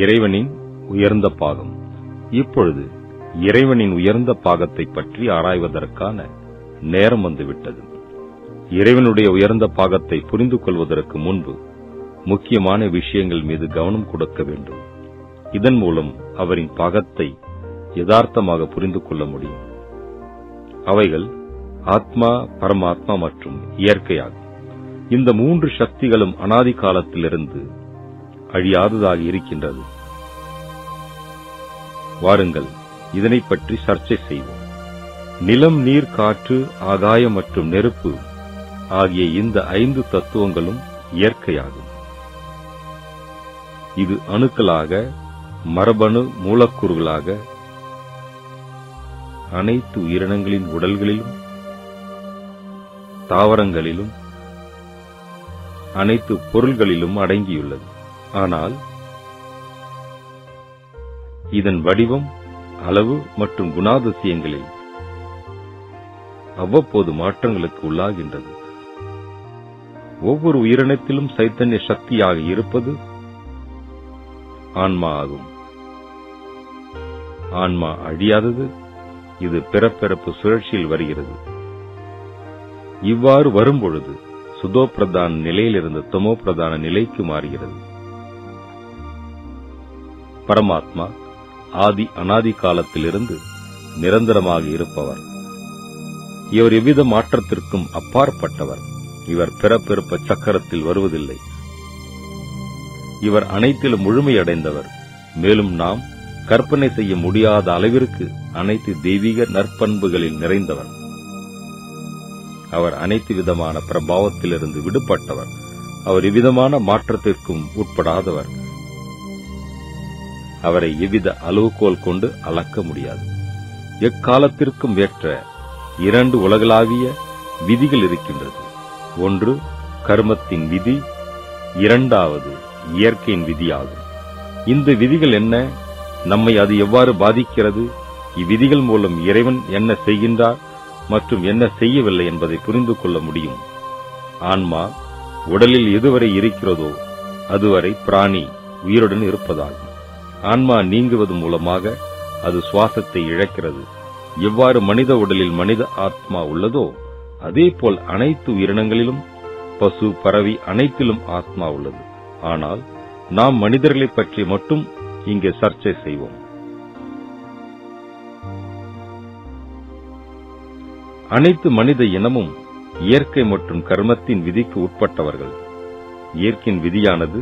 இறைவனின் உயர்ந்த பாகம். இப்பொழுது இறைவனின் உயர்ந்த பாகத்தை பற்றி ஆராய்வதற்கான நேரம் வந்துவிட்டது. இறைவனுடைய உயர்ந்த பாகத்தை புரிந்து கொள்வதற்கு முன்பு முக்கியமான விஷயங்கள் மீது கவனம் கொடுக்க வேண்டும். இதன் மூலம் அவரின் பாகத்தை யதார்த்தமாக புரிந்து கொள்ள முடியும். அவைகள் ஆத்மா பரமாத்மா மற்றும் இயற்கையாகும். இந்த மூன்று சக்திகளும் அனாதி காலத்திலிருந்து அழியாததாக இருக்கின்றது. வாருங்கள் இதனை பற்றி சர்ச்சை செய்வோம். நிலம் நீர் காற்று ஆகாயம் மற்றும் நெருப்பு ஆகிய இந்த ஐந்து தத்துவங்களும் இயற்கையாகும். இது அணுக்களாக மரபணு மூலக்கூறுகளாக அனைத்து உயிரினங்களின் உடல்களிலும் தாவரங்களிலும் அனைத்து பொருள்களிலும் அடங்கியுள்ளது. ஆனால் இதன் வடிவம் அளவு மற்றும் குணாதிசயங்களில் அவ்வப்போது மாற்றங்களுக்கு உள்ளாகின்றது. ஒவ்வொரு உயிரினத்திலும் சைத்தன்ய சக்தியாக இருப்பது ஆன்மா ஆகும். ஆன்மா அழியாதது இது பிறப்பிறப்பு சுழற்சியில் வருகிறது. இவ்வாறு வரும்பொழுது சுதோ பிரதான நிலையிலிருந்து தமோ பிரதான நிலைக்கு மாறுகிறது. பரமாத்மா ஆதி அனாதி காலத்திலிருந்து நிரந்தரமாக இருப்பவர். இவர் எவ்வித மாற்றத்திற்கும் அப்பாற்பட்டவர். இவர் பிறப்பிறப்ப சக்கரத்தில் வருவதில்லை. இவர் அனைத்திலும் முழுமையடைந்தவர். மேலும் நாம் கற்பனை செய்ய முடியாத அளவிற்கு அனைத்து தெய்வீக நற்பண்புகளில் நிறைந்தவர். அவர் அனைத்து விதமான பிரபாவத்திலிருந்து விடுபட்டவர். அவர் எவ்விதமான மாற்றத்திற்கும் உட்படாதவர். அவரை எவ்வித அளவுகோல் கொண்டு அளக்க முடியாது. எக்காலத்திற்கும் ஏற்ற இரண்டு உலகளாவிய விதிகள் இருக்கின்றது. ஒன்று கர்மத்தின் விதி இரண்டாவது இயற்கையின் விதியாகும். இந்த விதிகள் என்ன? நம்மை அது எவ்வாறு பாதிக்கிறது? இவ்விதிகள் மூலம் இறைவன் என்ன செய்கின்றார் மற்றும் என்ன செய்யவில்லை என்பதை புரிந்து கொள்ள முடியும். ஆன்மா உடலில் எதுவரை இருக்கிறதோ அதுவரை பிராணி உயிருடன் இருப்பதாகும். ஆன்மா நீங்குவது மூலமாக அது சுவாசத்தை இழக்கிறது. எவ்வாறு மனித உடலில் மனித ஆத்மா உள்ளதோ அதே போல் அனைத்து உயிரினங்களிலும் பசு பறவி அனைத்திலும் ஆத்மா உள்ளது. ஆனால் நாம் மனிதர்களை பற்றி மட்டும் இங்கே சர்ச்சை செய்வோம். அனைத்து மனித இனமும் இயற்கை மற்றும் கர்மத்தின் விதிக்கு உட்பட்டவர்கள். இயற்கையின் விதியானது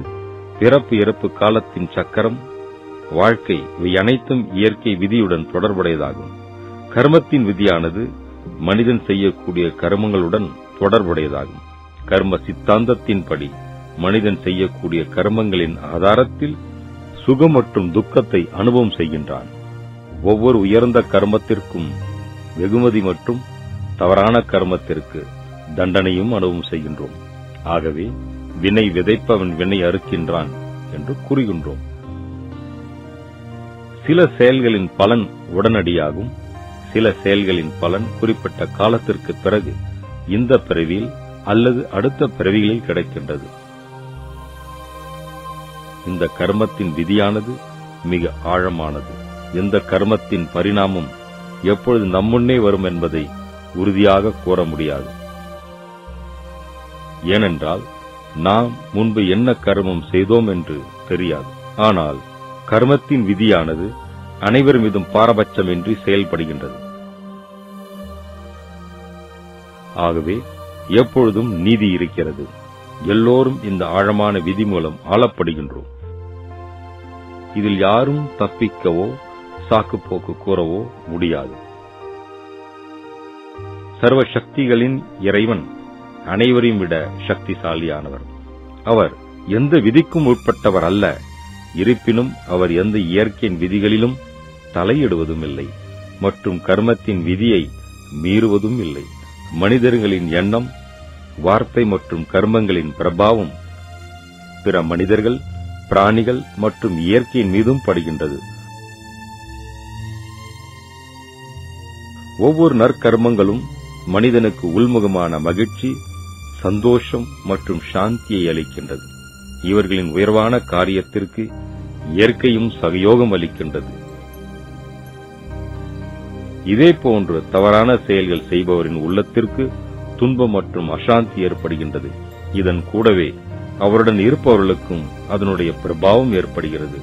பிறப்பு இறப்பு காலத்தின் சக்கரம் வாழ்க்கை இவை அனைத்தும் இயற்கை விதியுடன் தொடர்புடையதாகும். கர்மத்தின் விதியானது மனிதன் செய்யக்கூடிய கர்மங்களுடன் தொடர்புடையதாகும். கர்ம சித்தாந்தத்தின்படி மனிதன் செய்யக்கூடிய கர்மங்களின் ஆதாரத்தில் சுகம் மற்றும் துக்கத்தை அனுபவம் செய்கின்றான். ஒவ்வொரு உயர்ந்த கர்மத்திற்கும் வெகுமதி மற்றும் தவறான கர்மத்திற்கு தண்டனையும் அனுபவம் செய்கின்றோம். ஆகவே வினை விதைப்பவன் வினை அறுக்கின்றான் என்று கூறுகின்றோம். சில செயல்களின் பலன் உடனடியாகும். சில செயல்களின் பலன் குறிப்பிட்ட காலத்திற்கு பிறகு இந்த பிறவியில் அல்லது அடுத்த பிறவிகளில் கிடைக்கின்றது. இந்த கர்மத்தின் விதியானது மிக ஆழமானது. எந்த கர்மத்தின் பரிணாமம் எப்பொழுது நம்முன்னே வரும் என்பதை உறுதியாக கூற முடியாது. ஏனென்றால் நாம் முன்பு என்ன கர்மம் செய்தோம் என்று தெரியாது. ஆனால் கர்மத்தின் விதியானது அனைவர் மீதும் பாரபட்சமின்றி செயல்படுகின்றது. ஆகவே எப்பொழுதும் நீதி இருக்கிறது. எல்லோரும் இந்த ஆழமான விதி மூலம் ஆளப்படுகின்றோம். இதில் யாரும் தப்பிக்கவோ சாக்குப்போக்கு கூறவோ முடியாது. சர்வ சக்திகளின் இறைவன் அனைவரையும் விட சக்திசாலியானவர். அவர் எந்த விதிக்கும் உட்பட்டவர் அல்ல. இருப்பினும் அவர் எந்த இயற்கையின் விதிகளிலும் தலையிடுவதும் இல்லை மற்றும் கர்மத்தின் விதியை மீறுவதும் இல்லை மனிதர்களின் எண்ணம் வார்த்தை மற்றும் கர்மங்களின் பிரபாவம் பிற மனிதர்கள் பிராணிகள் மற்றும் இயற்கையின் மீதும் படுகின்றது. ஒவ்வொரு நற்கர்மங்களும் மனிதனுக்கு உள்முகமான மகிழ்ச்சி சந்தோஷம் மற்றும் சாந்தியை அளிக்கின்றது. இவர்களின் உயர்வான காரியத்திற்கு இயற்கையும் சகயோகம் அளிக்கின்றது. இதே போன்று தவறான செயல்கள் செய்பவரின் உள்ளத்திற்கு துன்பம் மற்றும் அசாந்தி ஏற்படுகின்றது. இதன் கூடவே அவருடன் இருப்பவர்களுக்கும் அதனுடைய பிரபாவம் ஏற்படுகிறது.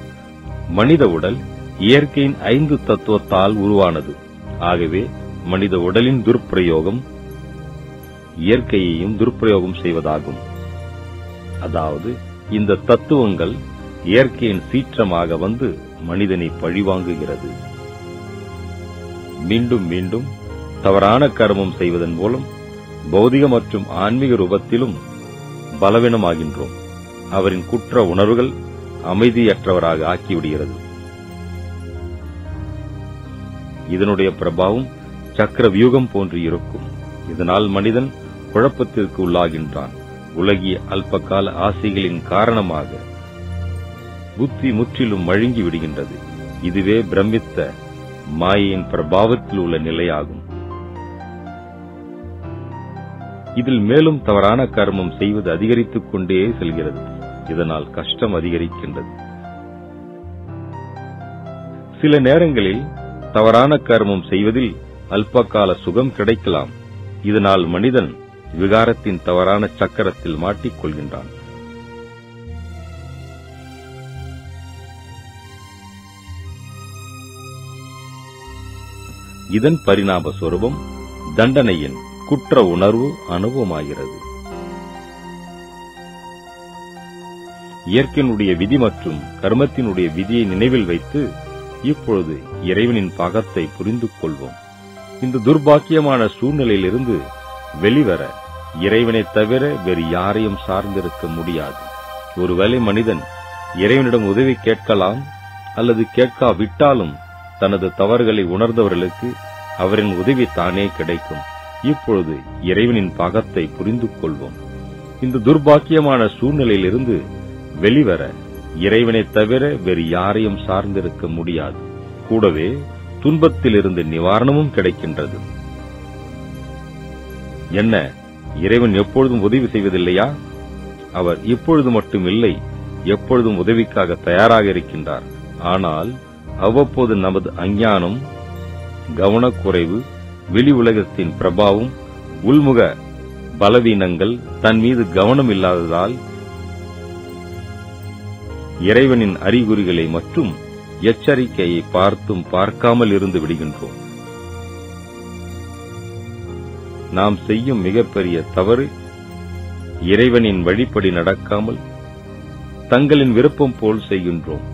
மனித உடல் இயற்கையின் ஐந்து தத்துவத்தால் உருவானது. ஆகவே மனித உடலின் துர்ப்பிரயோகம் இயற்கையையும் துர்ப்பிரயோகம் செய்வதாகும். அதாவது இந்த தத்துவங்கள் இயற்கையின் சீற்றமாக வந்து மனிதனை பழிவாங்குகிறது. மீண்டும் மீண்டும் தவறான கர்மம் செய்வதன் மூலம் பௌதிக மற்றும் ஆன்மீக ரூபத்திலும் பலவீனமாகின்றோம். அவரின் குற்ற உணர்வுகள் அமைதியற்றவராக ஆக்கிவிடுகிறது. இதனுடைய பிரபாவம் சக்கர வியூகம் போன்று இருக்கும். இதனால் மனிதன் குழப்பத்திற்கு உள்ளாகின்றான். உலகிய அல்பகால ஆசைகளின் காரணமாக புத்தி முற்றிலும் மழுங்கி விடுகின்றது. இதுவே பிரமித்த மாயையின் பிரபாவத்தில் உள்ள நிலையாகும். இதில் மேலும் தவறான கர்மம் செய்வது அதிகரித்துக் கொண்டே செல்கிறது. இதனால் கஷ்டம் அதிகரிக்கின்றது. சில நேரங்களில் தவறான கர்மம் செய்வதில் அல்பகால சுகம் கிடைக்கலாம். இதனால் மனிதன் விகாரத்தின் தவறான சக்கரத்தில் மாட்டிக்கொள்கின்றான். இதன் பரிணாம சொரூபம் தண்டனையின் குற்ற உணர்வு அனுபவமாகிறது. இயற்கையினுடைய விதி மற்றும் கர்மத்தினுடைய விதியை நினைவில் வைத்து இப்பொழுது இறைவனின் பாகத்தை புரிந்து கொள்வோம். இந்த துர்பாக்கியமான சூழ்நிலையிலிருந்து வெளிவர இறைவனை தவிர வேறு யாரையும் சார்ந்திருக்க முடியாது. ஒருவேளை மனிதன் இறைவனிடம் உதவி கேட்கலாம் அல்லது கேட்காவிட்டாலும் தனது தவறுகளை உணர்ந்தவர்களுக்கு அவரின் உதவி தானே கிடைக்கும். இப்பொழுது இறைவனின் பாகத்தை புரிந்து கொள்வோம். இந்த துர்பாக்கியமான சூழ்நிலையிலிருந்து வெளிவர இறைவனை தவிர வேறு யாரையும் சார்ந்திருக்க முடியாது. கூடவே துன்பத்திலிருந்து நிவாரணமும் கிடைக்கின்றது. என்ன இறைவன் எப்பொழுதும் உதவி செய்வதில்லையா? அவர் இப்பொழுது மட்டும் இல்லை எப்பொழுதும் உதவிக்காக தயாராக இருக்கின்றார். ஆனால் அவ்வப்போது நமது அஞ்ஞானம் கவனக்குறைவு வெளி உலகத்தின் பிரபாவம் உள்முக பலவீனங்கள் தன் மீது கவனம் இல்லாததால் இறைவனின் அறிகுறிகளை மற்றும் எச்சரிக்கையை பார்த்தும் பார்க்காமல் இருந்து விடுகின்றோம். நாம் செய்யும் மிகப்பெரிய தவறு இறைவனின் வழிப்படி நடக்காமல் தங்களின் விருப்பம் போல் செய்கின்றோம்.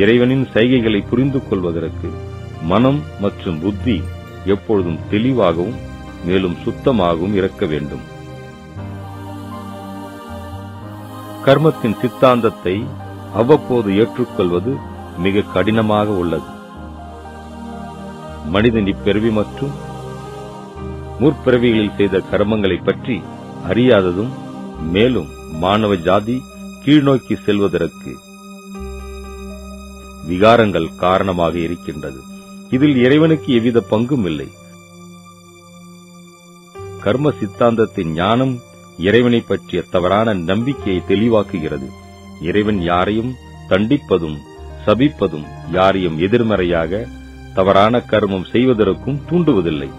இறைவனின் செய்கைகளை புரிந்து கொள்வதற்கு மனம் மற்றும் புத்தி எப்பொழுதும் தெளிவாகவும் மேலும் சுத்தமாகவும் இருக்க வேண்டும். கர்மத்தின் சித்தாந்தத்தை அவ்வப்போது ஏற்றுக்கொள்வது மிக கடினமாக உள்ளது. மனிதன் இப்பிறவி மற்றும் முற்பிறவிகளில் செய்த கர்மங்களை பற்றி அறியாததும் மேலும் மாணவ ஜாதி கீழ்நோக்கி செல்வதற்கு விகாரங்கள் காரணமாக இருக்கின்றது. இதில் இறைவனுக்கு எவ்வித பங்கும் இல்லை. கர்ம சித்தாந்தத்தின் ஞானம் இறைவனை பற்றிய தவறான நம்பிக்கையை தெளிவாக்குகிறது. இறைவன் யாரையும் தண்டிப்பதும் சபிப்பதும் யாரையும் எதிர்மறையாக தவறான கர்மம் செய்வதற்கும் தூண்டுவதில்லை.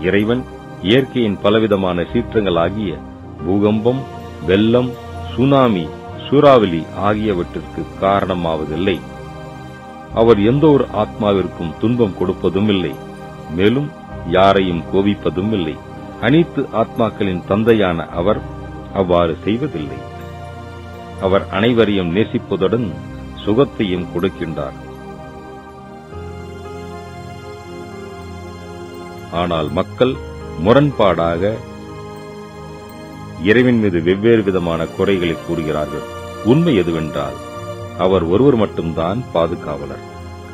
இறைவன் இயற்கையின் பலவிதமான சீற்றங்களாகிய பூகம்பம் வெள்ளம் சுனாமி சூறாவளி ஆகியவற்றிற்கு காரணமாவதில்லை. அவர் எந்த ஒரு ஆத்மாவிற்கும் துன்பம் கொடுப்பதும் இல்லை மேலும் யாரையும் கோபிப்பதும் இல்லை அனைத்து ஆத்மாக்களின் தந்தையான அவர் அவ்வாறு செய்வதில்லை. அவர் அனைவரையும் நேசிப்பதுடன் சுகத்தையும் கொடுக்கின்றார். ஆனால் மக்கள் முரண்பாடாக இறைவன் மீது வெவ்வேறு விதமான குறைகளை கூறுகிறார்கள். உண்மை எதுவென்றால் அவர் ஒருவர் மட்டும்தான் பாதுகாவலர்.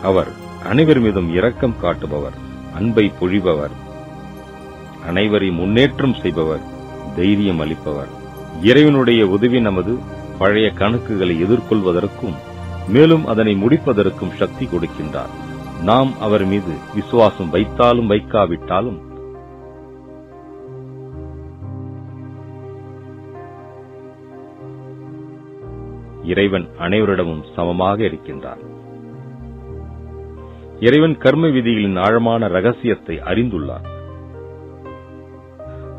அவர் அனைவர் மீதும் இரக்கம் காட்டுபவர் அன்பை பொழிபவர் அனைவரையும் முன்னேற்றம் செய்பவர் தைரியம் அளிப்பவர். இறைவனுடைய உதவி நமது பழைய கணக்குகளை எதிர்கொள்வதற்கும் மேலும் அதனை முடிப்பதற்கும் சக்தி கொடுக்கின்றார். நாம் அவர் மீது விசுவாசம் வைத்தாலும் வைக்காவிட்டாலும் இறைவன் அனைவரிடமும் சமமாக இருக்கின்றார். இறைவன் கர்ம விதிகளின் ஆழமான ரகசியத்தை அறிந்துள்ளார்.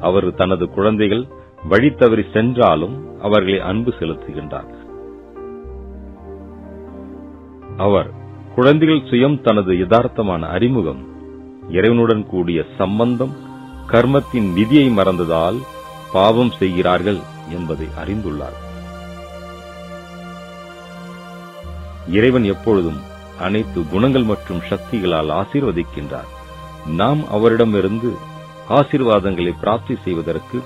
அவர் தனது குழந்தைகள் வழி தவறி சென்றாலும் அவர்களை அன்பு செலுத்துகின்றார். அவர் குழந்தைகள் சுயம் தனது யதார்த்தமான அறிமுகம் இறைவனுடன் கூடிய சம்பந்தம் கர்மத்தின் விதியை மறந்ததால் பாவம் செய்கிறார்கள் என்பதை அறிந்துள்ளார். இறைவன் எப்பொழுதும் அனைத்து குணங்கள் மற்றும் சக்திகளால் ஆசீர்வதிக்கின்றார். நாம் அவரிடமிருந்து ஆசீர்வாதங்களை பிராப்தி செய்வதற்கு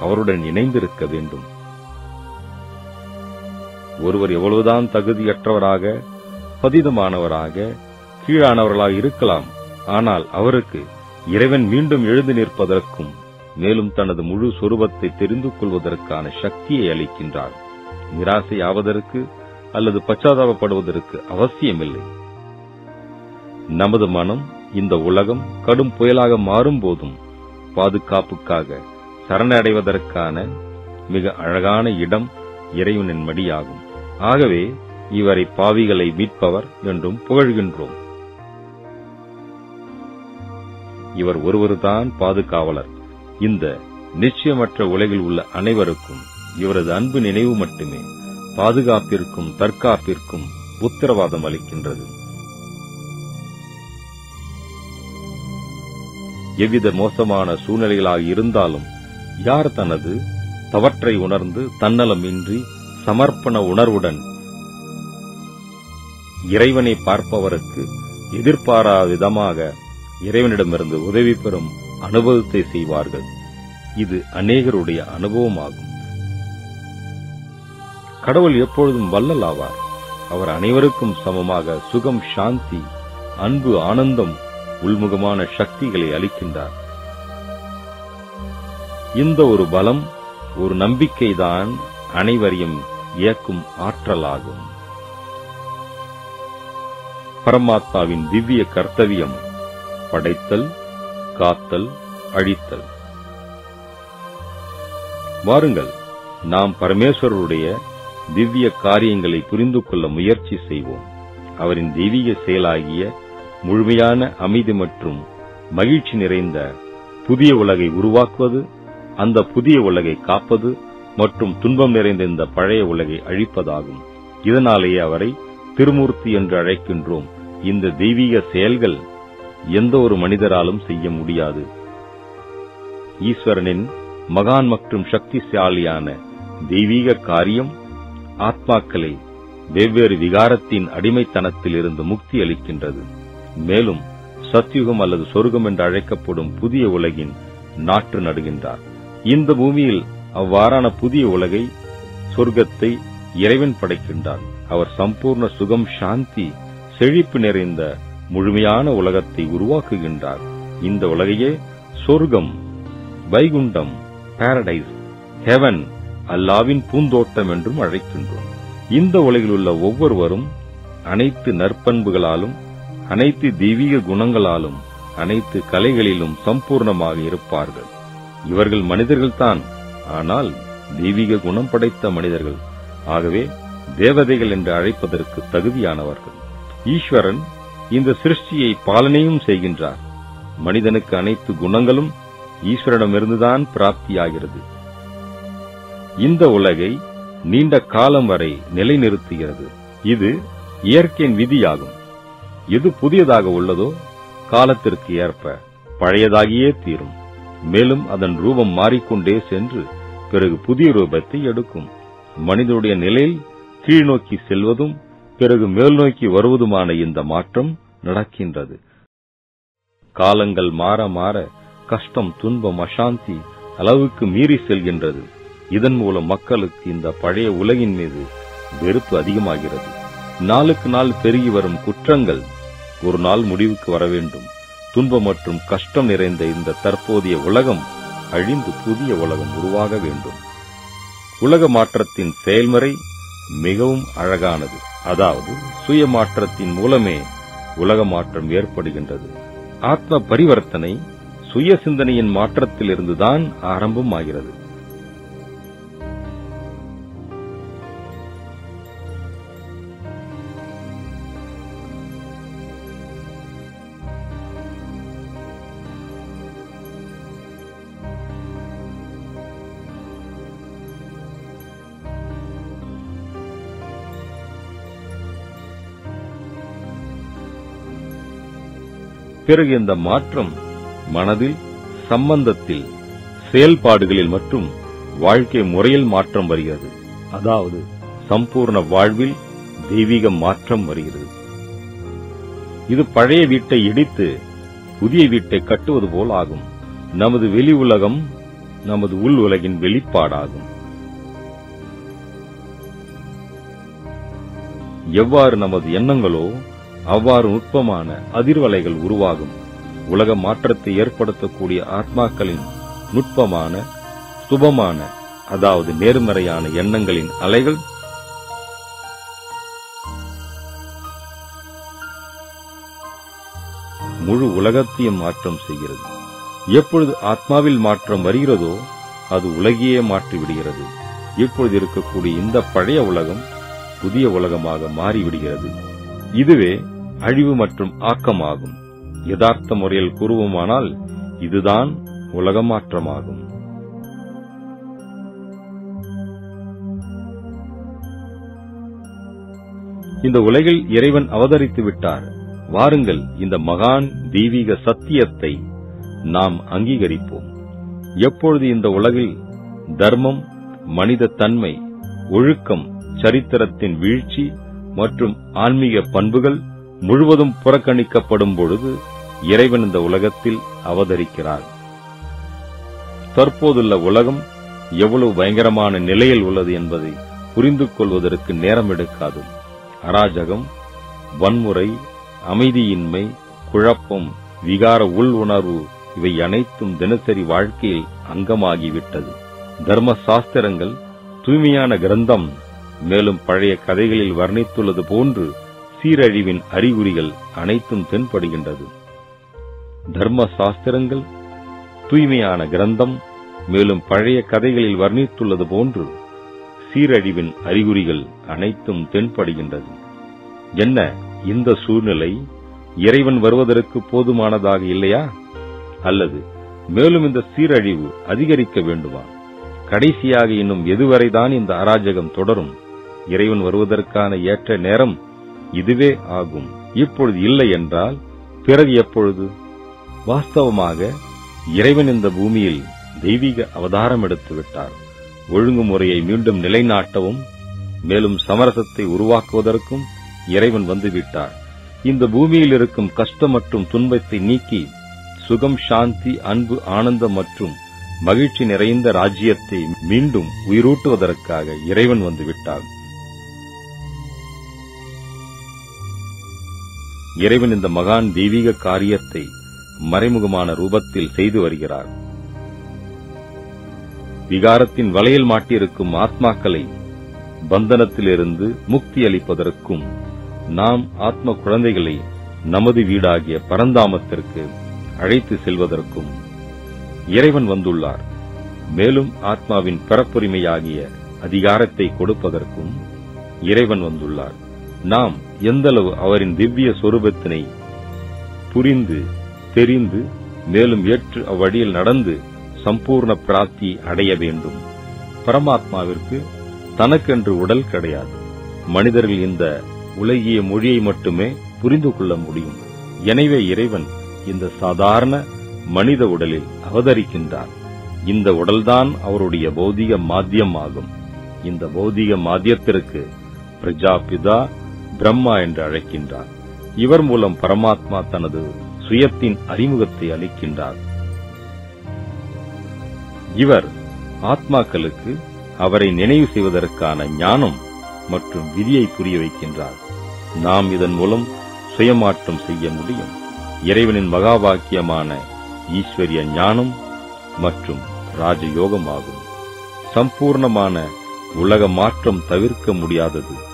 அவருடன் இணைந்திருக்க வேண்டும். ஒருவர் எவ்வளவுதான் தகுதியற்றவராக பதிதமானவராக கீழானவர்களாக இருக்கலாம். ஆனால் அவருக்கு இறைவன் மீண்டும் எழுந்து நிற்பதற்கும் மேலும் தனது முழு சொரூபத்தை தெரிந்து கொள்வதற்கான சக்தியை அளிக்கின்றார். நிராசை ஆவதற்கு அல்லது பச்சாதாபப்படுவதற்கு அவசியமில்லை. நமது மனம் இந்த உலகம் கடும் புயலாக மாறும் போதும் பாதுகாப்புக்காக சரணடைவதற்கான மிக அழகான இடம் இறைவனின் மடியாகும். ஆகவே இவரை பாவிகளை மீட்பவர் என்றும் புகழ்கின்றோம். இவர் ஒருவர்தான் பாதுகாவலர். இந்த நிச்சயமற்ற உலகில் உள்ள அனைவருக்கும் இவரது அன்பு நினைவு மட்டுமே. பாதுகாப்பிற்கும் தற்காப்பிற்கும் உத்தரவாதம் அளிக்கின்றது. எவ்வித மோசமான சூழ்நிலைகளாக இருந்தாலும் யார் தனது தவற்றை உணர்ந்து தன்னலமின்றி சமர்ப்பண உணர்வுடன் இறைவனை பார்ப்பவருக்கு எதிர்பாரா விதமாக இறைவனிடமிருந்து உதவி பெறும் அனுபவத்தை செய்வார்கள். இது அநேகருடைய அனுபவமாகும். கடவுள் எப்பொழுதும் வல்லல் ஆவார். அவர் அனைவருக்கும் சமமாக சுகம் சாந்தி அன்பு ஆனந்தம் உள்முகமான சக்திகளை அளிக்கின்றார். இந்த ஒரு பலம் ஒரு நம்பிக்கைதான் அனைவரையும் இயக்கும் ஆற்றலாகும். பரமாத்மாவின் திவ்ய கர்த்தவியம் படைத்தல் காத்தல் அழித்தல். வாருங்கள் நாம் பரமேஸ்வரருடைய திவ்ய காரியங்களை புரிந்து கொள்ள முயற்சி செய்வோம். அவரின் தெய்வீக செயலாகிய முழுமையான அமைதி மற்றும் மகிழ்ச்சி நிறைந்த புதிய உலகை உருவாக்குவது அந்த புதிய உலகை காப்பது மற்றும் துன்பம் நிறைந்த இந்த பழைய உலகை அழிப்பதாகும். இதனாலேயே அவரை திருமூர்த்தி என்று அழைக்கின்றோம். இந்த தெய்வீக செயல்கள் எந்த ஒரு மனிதராலும் செய்ய முடியாது. ஈஸ்வரனின் மகான் மற்றும் சக்திசாலியான தெய்வீக காரியம் ஆத்மாக்களை வெவ்வேறு விகாரத்தின் அடிமைத்தனத்தில் இருந்து முக்தி அளிக்கின்றது. மேலும் சத்யுகம் அல்லது சொர்க்கம் என்று அழைக்கப்படும் புதிய உலகின் நாற்று நடுகின்றார். இந்த பூமியில் அவ்வாறான புதிய உலகை சொர்க்கத்தை இறைவன் படைக்கின்றார். அவர் சம்பூர்ண சுகம் சாந்தி செழிப்பு நிறைந்த முழுமையான உலகத்தை உருவாக்குகின்றார். இந்த உலகையே சொர்க்கம் வைகுண்டம் பாரடைஸ் ஹெவன் அல்லாவின் பூந்தோட்டம் என்றும் அழைக்கின்றோம். இந்த உலகில் உள்ள ஒவ்வொருவரும் அனைத்து நற்பண்புகளாலும் அனைத்து தெய்வீக குணங்களாலும் அனைத்து கலைகளிலும் சம்பூர்ணமாக இருப்பார்கள். இவர்கள் மனிதர்கள்தான். ஆனால் தெய்வீக குணம் படைத்த மனிதர்கள். ஆகவே தேவதைகள் என்று அழைப்பதற்கு தகுதியானவர்கள். ஈஸ்வரன் இந்த சிருஷ்டியை பாலனையும் செய்கின்றார். மனிதனுக்கு அனைத்து குணங்களும் ஈஸ்வரனிடமிருந்துதான் பிராப்தியாகிறது. இந்த உலகை நீண்ட காலம் வரை நிலைநிறுத்துகிறது. இது இயற்கையின் விதியாகும். எது புதியதாக உள்ளதோ காலத்திற்கு ஏற்ப பழையதாகியே தீரும். மேலும் அதன் ரூபம் மாறிக்கொண்டே சென்று பிறகு புதிய ரூபத்தை எடுக்கும். மனிதனுடைய நிலையில் கீழ்நோக்கி செல்வதும் பிறகு மேல் நோக்கி வருவதுமான இந்த மாற்றம் நடக்கின்றது. காலங்கள் மாற மாற கஷ்டம் துன்பம் அசாந்தி அளவுக்கு மீறி செல்கின்றது. இதன் மூலம் மக்களுக்கு இந்த பழைய உலகின் மீது வெறுப்பு அதிகமாகிறது. நாளுக்கு நாள் பெருகி வரும் குற்றங்கள் ஒரு நாள் முடிவுக்கு வர வேண்டும். துன்பம் மற்றும் கஷ்டம் நிறைந்த இந்த தற்போதைய உலகம் அழிந்து புதிய உலகம் உருவாக வேண்டும். உலக மாற்றத்தின் செயல்முறை மிகவும் அழகானது. அதாவது சுய மாற்றத்தின் மூலமே உலக மாற்றம் ஏற்படுகின்றது. ஆத்ம பரிவர்த்தனை சுய சிந்தனையின் மாற்றத்திலிருந்துதான் ஆரம்பமாகிறது. பிறகு இந்த மாற்றம் மனதில் சம்பந்தத்தில் செயல்பாடுகளில் மற்றும் வாழ்க்கை முறையில் மாற்றம் வருகிறது. அதாவது சம்பூர்ண வாழ்வில் தெய்வீக மாற்றம் வருகிறது. இது பழைய வீட்டை இடித்து புதிய வீட்டை கட்டுவது போல் ஆகும். நமது வெளி உலகம் நமது உள் உலகின் வெளிப்பாடாகும். எவ்வாறு நமது எண்ணங்களோ அவ்வாறு நுட்பமான அதிர்வலைகள் உருவாகும். உலக மாற்றத்தை ஏற்படுத்தக்கூடிய ஆத்மாக்களின் நுட்பமான சுபமான அதாவது நேர்மறையான எண்ணங்களின் அலைகள். முழு உலகத்தையும் மாற்றம் செய்கிறது. எப்பொழுது ஆத்மாவில் மாற்றம் வருகிறதோ அது உலகையே மாற்றி விடுகிறது. இப்பொழுது இருக்கக்கூடிய இந்த பழைய உலகம் புதிய உலகமாக மாறிவிடுகிறது. இதுவே அழிவு மற்றும் ஆக்கமாகும். யதார்த்த முறையில் கூறுவோமானால் இதுதான் உலக மாற்றமாகும் இந்த உலகில் இறைவன் அவதரித்து விட்டார். வாருங்கள் இந்த மகான் தெய்வீக சத்தியத்தை நாம் அங்கீகரிப்போம். எப்பொழுது இந்த உலகில் தர்மம் மனித தன்மை ஒழுக்கம் சரித்திரத்தின் வீழ்ச்சி மற்றும் ஆன்மீக பண்புகள் முழுவதும் புறக்கணிக்கப்படும் பொழுது இறைவன் இந்த உலகத்தில் அவதரிக்கிறார். தற்போதுள்ள உலகம் எவ்வளவு பயங்கரமான நிலையில் உள்ளது என்பதை புரிந்து கொள்வதற்கு நேரம் எடுக்காது அராஜகம் வன்முறை அமைதியின்மை குழப்பம் விகார உள் உணர்வு இவை அனைத்தும் தினசரி வாழ்க்கையில் அங்கமாகிவிட்டது. தர்ம சாஸ்திரங்கள் தூய்மையான கிரந்தம் மேலும் பழைய கதைகளில் வர்ணித்துள்ளது போன்று சீரழிவின் அறிகுறிகள் அனைத்தும் தென்படுகின்றது. தர்ம சாஸ்திரங்கள் தூய்மையான கிரந்தம் மேலும் பழைய கதைகளில் வர்ணித்துள்ளது போன்று சீரழிவின் அறிகுறிகள் அனைத்தும் தென்படுகின்றது. என்ன இந்த சூழ்நிலை? இறைவன் வருவதற்கு போதுமானதாக இல்லையா? அல்லது மேலும் இந்த சீரழிவு அதிகரிக்க வேண்டுமா? கடைசியாக இன்னும் எதுவரைதான் இந்த அராஜகம் தொடரும்? இறைவன் வருவதற்கான ஏற்ற நேரம் இதுவே ஆகும். இப்பொழுது இல்லை என்றால் பிறகு எப்பொழுது? வாஸ்தவமாக இறைவன் இந்த பூமியில் தெய்வீக அவதாரம் எடுத்து விட்டார். ஒழுங்குமுறையை மீண்டும் நிலைநாட்டவும் மேலும் சமரசத்தை உருவாக்குவதற்கும் இறைவன் வந்துவிட்டார் இந்த பூமியில் இருக்கும் கஷ்டம் மற்றும் துன்பத்தை நீக்கி சுகம் சாந்தி அன்பு ஆனந்தம் மற்றும் மகிழ்ச்சி நிறைந்த ராஜ்யத்தை மீண்டும் உயிரூட்டுவதற்காக இறைவன் வந்துவிட்டார் இறைவன் இந்த மகான் தெய்வீக காரியத்தை மறைமுகமான ரூபத்தில் செய்து வருகிறார். விகாரத்தின் வலையில் மாட்டியிருக்கும் ஆத்மாக்களை பந்தனத்திலிருந்து முக்தி அளிப்பதற்கும் நாம் ஆத்ம குழந்தைகளை நமது வீடாகிய பரந்தாமத்திற்கு அழைத்து செல்வதற்கும் இறைவன் வந்துள்ளார். மேலும் ஆத்மாவின் பிறப்புரிமையாகிய அதிகாரத்தை கொடுப்பதற்கும் இறைவன் வந்துள்ளார். நாம் எந்தளவு அவரின் திவ்ய சொரூபத்தினை புரிந்து தெரிந்து மேலும் ஏற்று அவ்வழியில் நடந்து சம்பூர்ண பிராப்தி அடைய வேண்டும். பரமாத்மாவிற்கு தனக்கென்று உடல் கிடையாது. மனிதர்கள் இந்த உலகிய மொழியை மட்டுமே புரிந்து கொள்ள முடியும். எனவே இறைவன் இந்த சாதாரண மனித உடலில் அவதரிக்கின்றார். இந்த உடல்தான் அவருடைய பௌதிக மாத்தியம் ஆகும் இந்த பௌதிக மாத்தியத்திற்கு பிரஜாபிதா பிரம்மா என்று அழைக்கின்றார். இவர் மூலம் பரமாத்மா தனது சுயத்தின் அறிமுகத்தை அளிக்கின்றார். இவர் ஆத்மாக்களுக்கு அவரை நினைவு செய்வதற்கான ஞானம் மற்றும் விதியை புரிய வைக்கின்றார். நாம் இதன் மூலம் சுயமாற்றம் செய்ய முடியும். இறைவனின் மகா வாக்கியமான ஈஸ்வரிய ஞானம் மற்றும் ராஜயோகம் ஆகும் சம்பூர்ணமான உலக மாற்றம் தவிர்க்க முடியாதது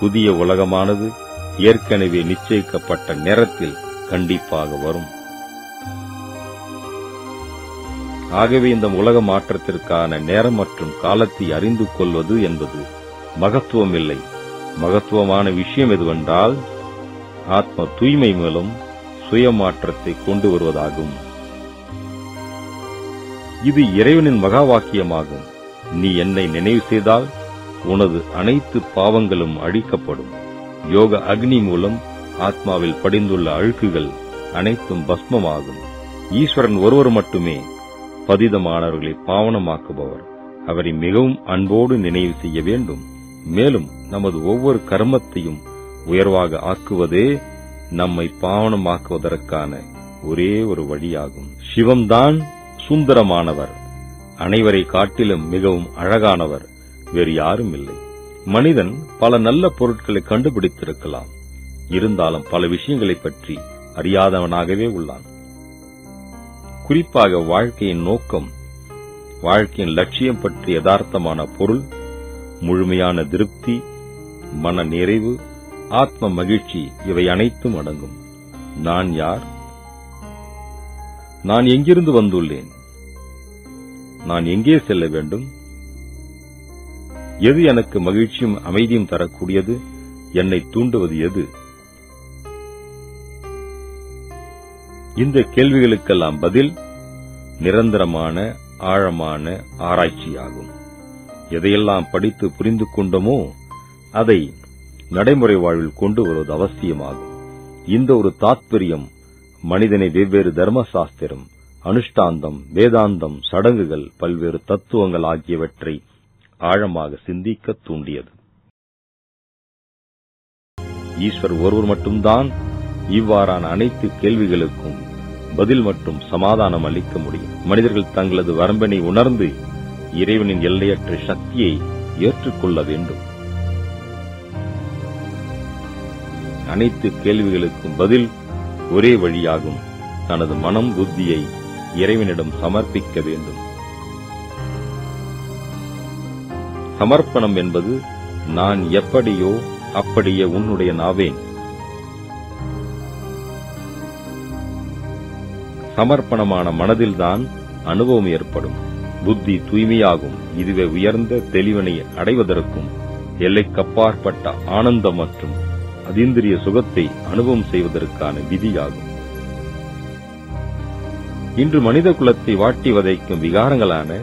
புதிய உலகமானது ஏற்கனவே நிச்சயிக்கப்பட்ட நேரத்தில் கண்டிப்பாக வரும். ஆகவே இந்த உலக மாற்றத்திற்கான நேரம் மற்றும் காலத்தை அறிந்து கொள்வது என்பது மகத்துவம் இல்லை மகத்துவமான விஷயம் எதுவென்றால் ஆத்ம தூய்மை மூலம் சுயமாற்றத்தை கொண்டு வருவதாகும். இது இறைவனின் மகா வாக்கியமாகும். நீ என்னை நினைவு செய்தால் உனது அனைத்து பாவங்களும் அழிக்கப்படும். யோக அக்னி மூலம் ஆத்மாவில் படிந்துள்ள அழுக்குகள் அனைத்தும் பஸ்மமாகும். ஈஸ்வரன் ஒருவர் மட்டுமே பதிதமானவர்களை பாவனமாக்குபவர். அவரை மிகவும் அன்போடு நினைவு செய்ய வேண்டும். மேலும் நமது ஒவ்வொரு கர்மத்தையும் உயர்வாக ஆக்குவதே நம்மை பாவனமாக்குவதற்கான ஒரே ஒரு வழியாகும். சிவம்தான் சுந்தரமானவர். அனைவரை காட்டிலும் மிகவும் அழகானவர். வேறு யாரும் இல்லை. மனிதன் பல நல்ல பொருட்களை கண்டுபிடித்திருக்கலாம். இருந்தாலும் பல விஷயங்களை பற்றி அறியாதவனாகவே உள்ளான். குறிப்பாக வாழ்க்கையின் நோக்கம் வாழ்க்கையின் லட்சியம் பற்றி யதார்த்தமான பொருள் முழுமையான திருப்தி மன நிறைவு ஆத்ம மகிழ்ச்சி இவை அனைத்தும் அடங்கும். நான் யார்? நான் எங்கிருந்து வந்துள்ளேன்? நான் எங்கே செல்ல வேண்டும்? எது எனக்கு மகிழ்ச்சியும் அமைதியும் தரக்கூடியது? என்னை தூண்டுவது எது? இந்த கேள்விகளுக்கெல்லாம் பதில் நிரந்தரமான ஆழமான ஆராய்ச்சியாகும். எதையெல்லாம் படித்து புரிந்து கொண்டோமோ அதை நடைமுறை வாழ்வில் கொண்டு வருவது அவசியமாகும். இந்த ஒரு தாத்பரியம் மனிதனை வெவ்வேறு தர்ம சாஸ்திரம் அனுஷ்டாந்தம் வேதாந்தம் சடங்குகள் பல்வேறு தத்துவங்கள் ஆகியவற்றை ஆழமாக சிந்திக்க தூண்டியது. ஈஸ்வர் ஒருவர் மட்டும்தான் இவ்வாறான அனைத்து கேள்விகளுக்கும் பதில் மற்றும் சமாதானம் அளிக்க முடியும். மனிதர்கள் தங்களது வரம்பினை உணர்ந்து இறைவனின் எல்லையற்ற சக்தியை ஏற்றுக்கொள்ள வேண்டும். அனைத்து கேள்விகளுக்கும் பதில் ஒரே வழியாகும் தனது மனம் புத்தியை இறைவனிடம் சமர்ப்பிக்க வேண்டும். சமர்ப்பணம் என்பது நான் எப்படியோ அப்படியே உன்னுடைய நாவேன். சமர்ப்பணமான மனதில்தான் அனுபவம் ஏற்படும். புத்தி தூய்மையாகும். இதுவே உயர்ந்த தெளிவனை அடைவதற்கும் எல்லைக்கப்பாற்பட்ட ஆனந்தம் மற்றும் அதீந்திரிய சுகத்தை அனுபவம் செய்வதற்கான விதியாகும். இன்று மனித குலத்தை வாட்டி வதைக்கும் விகாரங்களான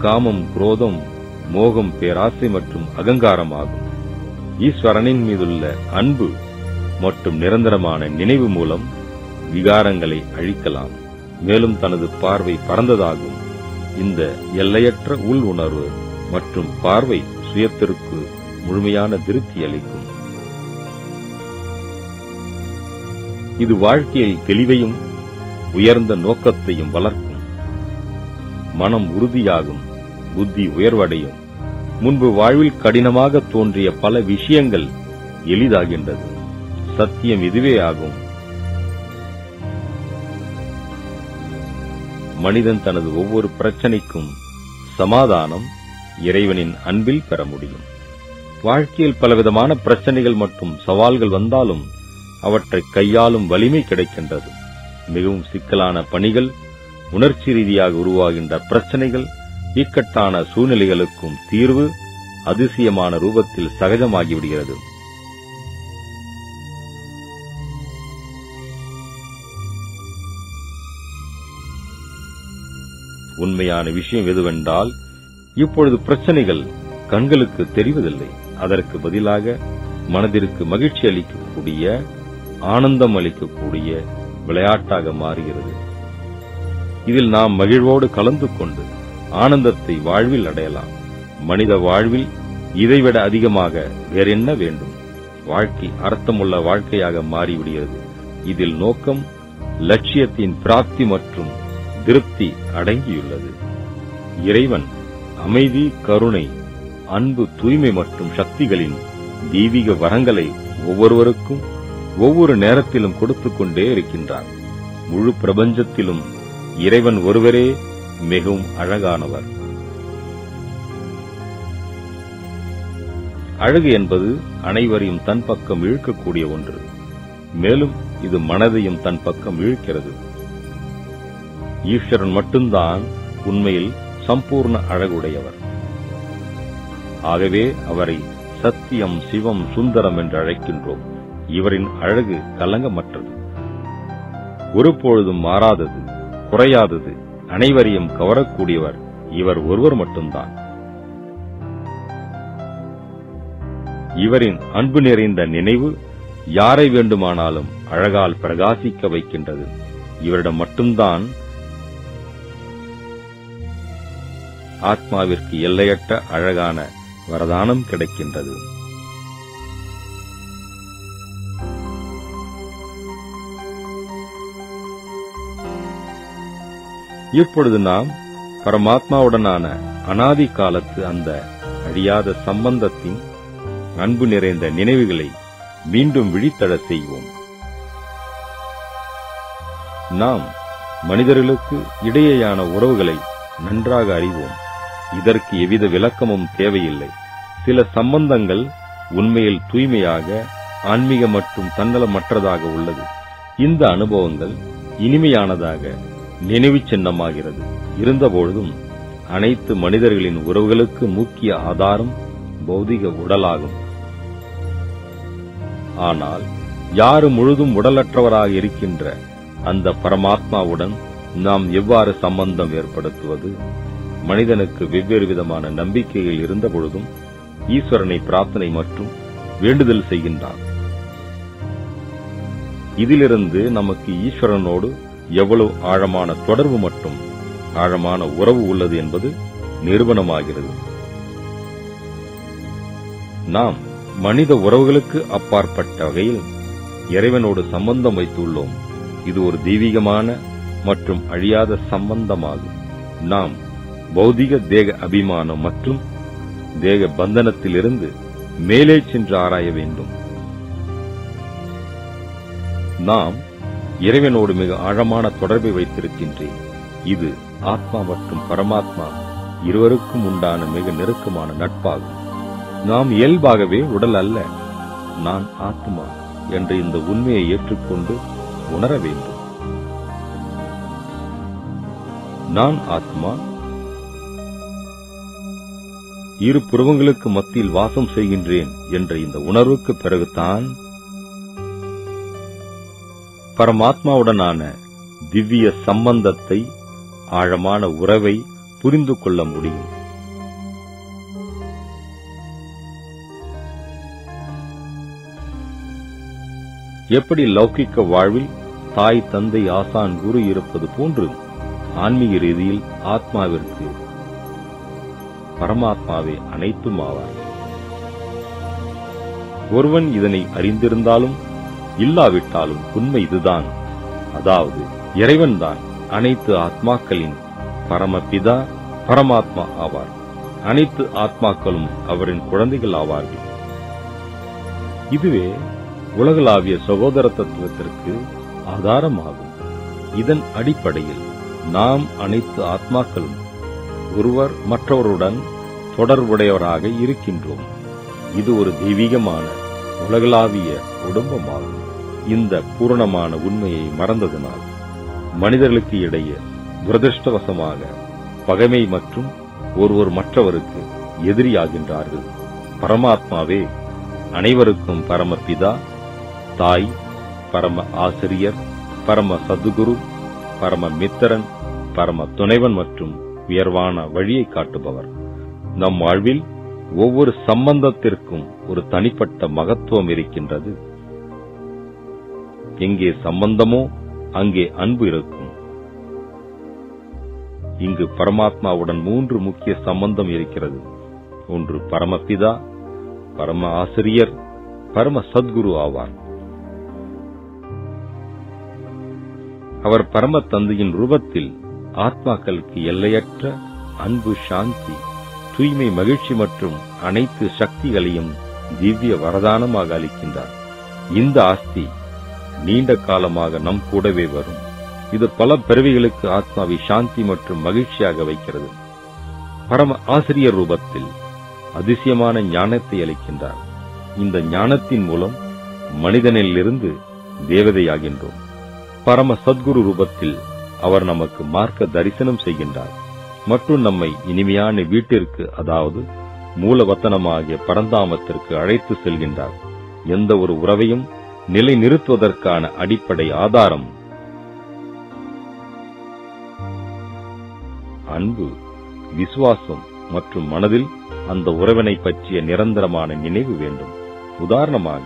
காமம் குரோதம் மோகம் பேராசை மற்றும் அகங்காரம் ஆகும் ஈஸ்வரனின் மீதுள்ள அன்பு மற்றும் நிரந்தரமான நினைவு மூலம் விகாரங்களை அழிக்கலாம். மேலும் தனது பார்வை பறந்ததாகும் இந்த எல்லையற்ற உள் உணர்வு மற்றும் பார்வை சுயத்திற்கு முழுமையான திருப்தி அளிக்கும். இது வாழ்க்கையில் தெளிவையும் உயர்ந்த நோக்கத்தையும் வளர்க்கும். மனம் உறுதியாகும். புத்தி உயர்வடையும். முன்பு வாழ்வில் கடினமாக தோன்றிய பல விஷயங்கள் எளிதாகின்றது. சத்தியம் இதுவே ஆகும். மனிதன் தனது ஒவ்வொரு பிரச்சனைக்கும் சமாதானம் இறைவனின் அன்பில் பெற முடியும். வாழ்க்கையில் பலவிதமான பிரச்சனைகள் மற்றும் சவால்கள் வந்தாலும் அவற்றை கையாளும் வலிமை கிடைக்கின்றது. மிகவும் சிக்கலான பணிகள் உணர்ச்சி ரீதியாக உருவாகின்ற பிரச்சனைகள் இக்கட்டான சூழ்நிலைகளுக்கும் தீர்வு அதிசயமான ரூபத்தில் சகஜமாகிவிடுகிறது. உண்மையான விஷயம் எதுவென்றால் இப்பொழுது பிரச்சனைகள் கண்களுக்கு தெரிவதில்லை. அதற்கு பதிலாக மனதிற்கு மகிழ்ச்சி அளிக்கக்கூடிய ஆனந்தம் அளிக்கக்கூடிய விளையாட்டாக மாறுகிறது. இதில் நாம் மகிழ்வோடு கலந்து கொண்டு ஆனந்தத்தை வாழ்வில் அடையலாம். மனித வாழ்வில் இதைவிட அதிகமாக வேறென்ன வேண்டும்? வாழ்க்கை அர்த்தமுள்ள வாழ்க்கையாக மாறிவிடுகிறது. இதில் நோக்கம் லட்சியத்தின் பிராப்தி மற்றும் திருப்தி அடங்கியுள்ளது. இறைவன் அமைதி கருணை அன்பு தூய்மை மற்றும் சக்திகளின் தெய்வீக வரங்களை ஒவ்வொருவருக்கும் ஒவ்வொரு நேரத்திலும் கொடுத்துக் கொண்டே இருக்கின்றார். முழு பிரபஞ்சத்திலும் இறைவன் ஒருவரே மிகவும் அழகானவர். அழகு என்பது அனைவரையும் தன் பக்கம் இழுக்கக்கூடிய ஒன்று. மேலும் இது மனதையும் தன் பக்கம் இழுக்கிறது. ஈஸ்வரன் மட்டும்தான் உண்மையில் சம்பூர்ண அழகுடையவர். ஆகவே அவரை சத்தியம் சிவம் சுந்தரம் என்று அழைக்கின்றோம். இவரின் அழகு கலங்கமற்றது. ஒருபொழுதும் மாறாதது குறையாதது. அனைவரையும் கவரக்கூடியவர் இவர் ஒருவர் மட்டும்தான். இவரின் அன்பு நிறைந்த நினைவு யாரை வேண்டுமானாலும் அழகால் பிரகாசிக்க வைக்கின்றது. இவரிடம் மட்டும்தான் ஆத்மாவிற்கு எல்லையற்ற அழகான வரதானம் கிடைக்கின்றது. இப்பொழுது நாம் பரமாத்மாவுடனான அனாதி காலத்து அந்த அழியாத சம்பந்தத்தின் அன்பு நிறைந்த நினைவுகளை மீண்டும் விழித்தட செய்வோம். நாம் மனிதர்களுக்கு இடையேயான உறவுகளை நன்றாக அறிவோம். இதற்கு எவ்வித விளக்கமும் தேவையில்லை. சில சம்பந்தங்கள் உண்மையில் தூய்மையாக ஆன்மீக மற்றும் தன்னலமற்றதாக உள்ளது. இந்த அனுபவங்கள் இனிமையானதாக நினைவு சின்னமாகிறது. இருந்தபொழுதும் அனைத்து மனிதர்களின் உறவுகளுக்கு முக்கிய ஆதாரம் பௌதிக உடலாகும். ஆனால் யாரு முழுதும் உடலற்றவராக இருக்கின்ற அந்த பரமாத்மாவுடன் நாம் எவ்வாறு சம்பந்தம் ஏற்படுத்துவது? மனிதனுக்கு வெவ்வேறு விதமான நம்பிக்கைகள் இருந்த பொழுதும் ஈஸ்வரனை பிரார்த்தனை மற்றும் வேண்டுதல் செய்கின்றான். இதிலிருந்து நமக்கு ஈஸ்வரனோடு எவ்வளவு ஆழமான தொடர்பு மற்றும் ஆழமான உறவு உள்ளது என்பது நிறுவனமாகிறது. நாம் மனித உறவுகளுக்கு அப்பாற்பட்ட வகையில் இறைவனோடு சம்பந்தம் வைத்துள்ளோம். இது ஒரு தெய்வீகமான மற்றும் அழியாத சம்பந்தமாகும். நாம் பௌதிக தேக அபிமானம் மற்றும் தேக பந்தனத்திலிருந்து மேலே சென்று ஆராய வேண்டும். நாம் இறைவனோடு மிக ஆழமான தொடர்பை வைத்திருக்கின்றேன். இது ஆத்மா மற்றும் பரமாத்மா இருவருக்கும் உண்டான மிக நெருக்கமான நட்பாகும். நாம் இயல்பாகவே உடல் அல்ல நான் ஆத்மா என்ற இந்த உண்மையை ஏற்றுக்கொண்டு உணர வேண்டும். நான் ஆத்மா. இரு புருவங்களுக்கு மத்தியில் வாசம் செய்கின்றேன் என்ற இந்த உணர்வுக்கு பிறகுதான் பரமாத்மாவுடனான திவ்ய சம்பந்தத்தை ஆழமான உறவை புரிந்து கொள்ள முடியும். எப்படி லௌகிக்க வாழ்வில் தாய் தந்தை ஆசான் குரு இருப்பது போன்று ஆன்மீக ரீதியில் ஆத்மாவிற்கு பரமாத்மாவே அனைத்தும் ஆவார். ஒருவன் இதனை அறிந்திருந்தாலும் இல்லாவிட்டாலும் உண்மை இதுதான். அதாவது இறைவன்தான் அனைத்து ஆத்மாக்களின் பரமபிதா பரமாத்மா ஆவார். அனைத்து ஆத்மாக்களும் அவரின் குழந்தைகள் ஆவார்கள். இதுவே உலகளாவிய சகோதர தத்துவத்திற்கு ஆதாரமாகும். இதன் அடிப்படையில் நாம் அனைத்து ஆத்மாக்களும் ஒருவர் மற்றவருடன் தொடர்புடையவராக இருக்கின்றோம். இது ஒரு தெய்வீகமான உலகளாவிய குடும்பமாகும். இந்த பூரணமான உண்மையை மறந்ததனால் மனிதர்களுக்கு இடையே துரதிருஷ்டவசமாக பகைமை மற்றும் ஒருவர் மற்றவருக்கு எதிரியாகின்றார்கள். பரமாத்மாவே அனைவருக்கும் பரமபிதா தாய் பரம ஆசிரியர் பரம சதுகுரு பரம மித்திரன் பரம துணைவன் மற்றும் உயர்வான வழியை காட்டுபவர். நம் வாழ்வில் ஒவ்வொரு சம்பந்தத்திற்கும் ஒரு தனிப்பட்ட மகத்துவம் இருக்கின்றது. எங்கே சம்பந்தமோ அங்கே அன்பு இருக்கும். இங்கு பரமாத்மாவுடன் மூன்று முக்கிய சம்பந்தம் இருக்கிறது. ஒன்று பரமபிதா பரம ஆசிரியர் பரம சத்குரு ஆவார். அவர் பரம தந்தையின் ரூபத்தில் ஆத்மாக்களுக்கு எல்லையற்ற அன்பு சாந்தி தூய்மை மகிழ்ச்சி மற்றும் அனைத்து சக்திகளையும் திவ்ய வரதானமாக அளிக்கின்றார். இந்த ஆஸ்தி நீண்ட காலமாக நம் கூடவே வரும். இது பல பிறவிகளுக்கு ஆத்மாவை சாந்தி மற்றும் மகிழ்ச்சியாக வைக்கிறது. பரம ஆசிரியர் ரூபத்தில் அதிசயமான ஞானத்தை அளிக்கின்றார். இந்த ஞானத்தின் மூலம் மனிதனிலிருந்து தேவதையாகின்றோம். பரம சத்குரு ரூபத்தில் அவர் நமக்கு மார்க்க தரிசனம் செய்கின்றார். மற்றும் நம்மை இனிமையான வீட்டிற்கு அதாவது மூலவத்தனமாகிய பரந்தாமத்திற்கு அழைத்து செல்கின்றார். எந்த ஒரு உறவையும் நிலை நிறுத்துவதற்கான அடிப்படை ஆதாரம். அன்பு விசுவாசம் மற்றும் மனதில் அந்த உறவினை பற்றிய நிரந்தரமான நினைவு வேண்டும். உதாரணமாக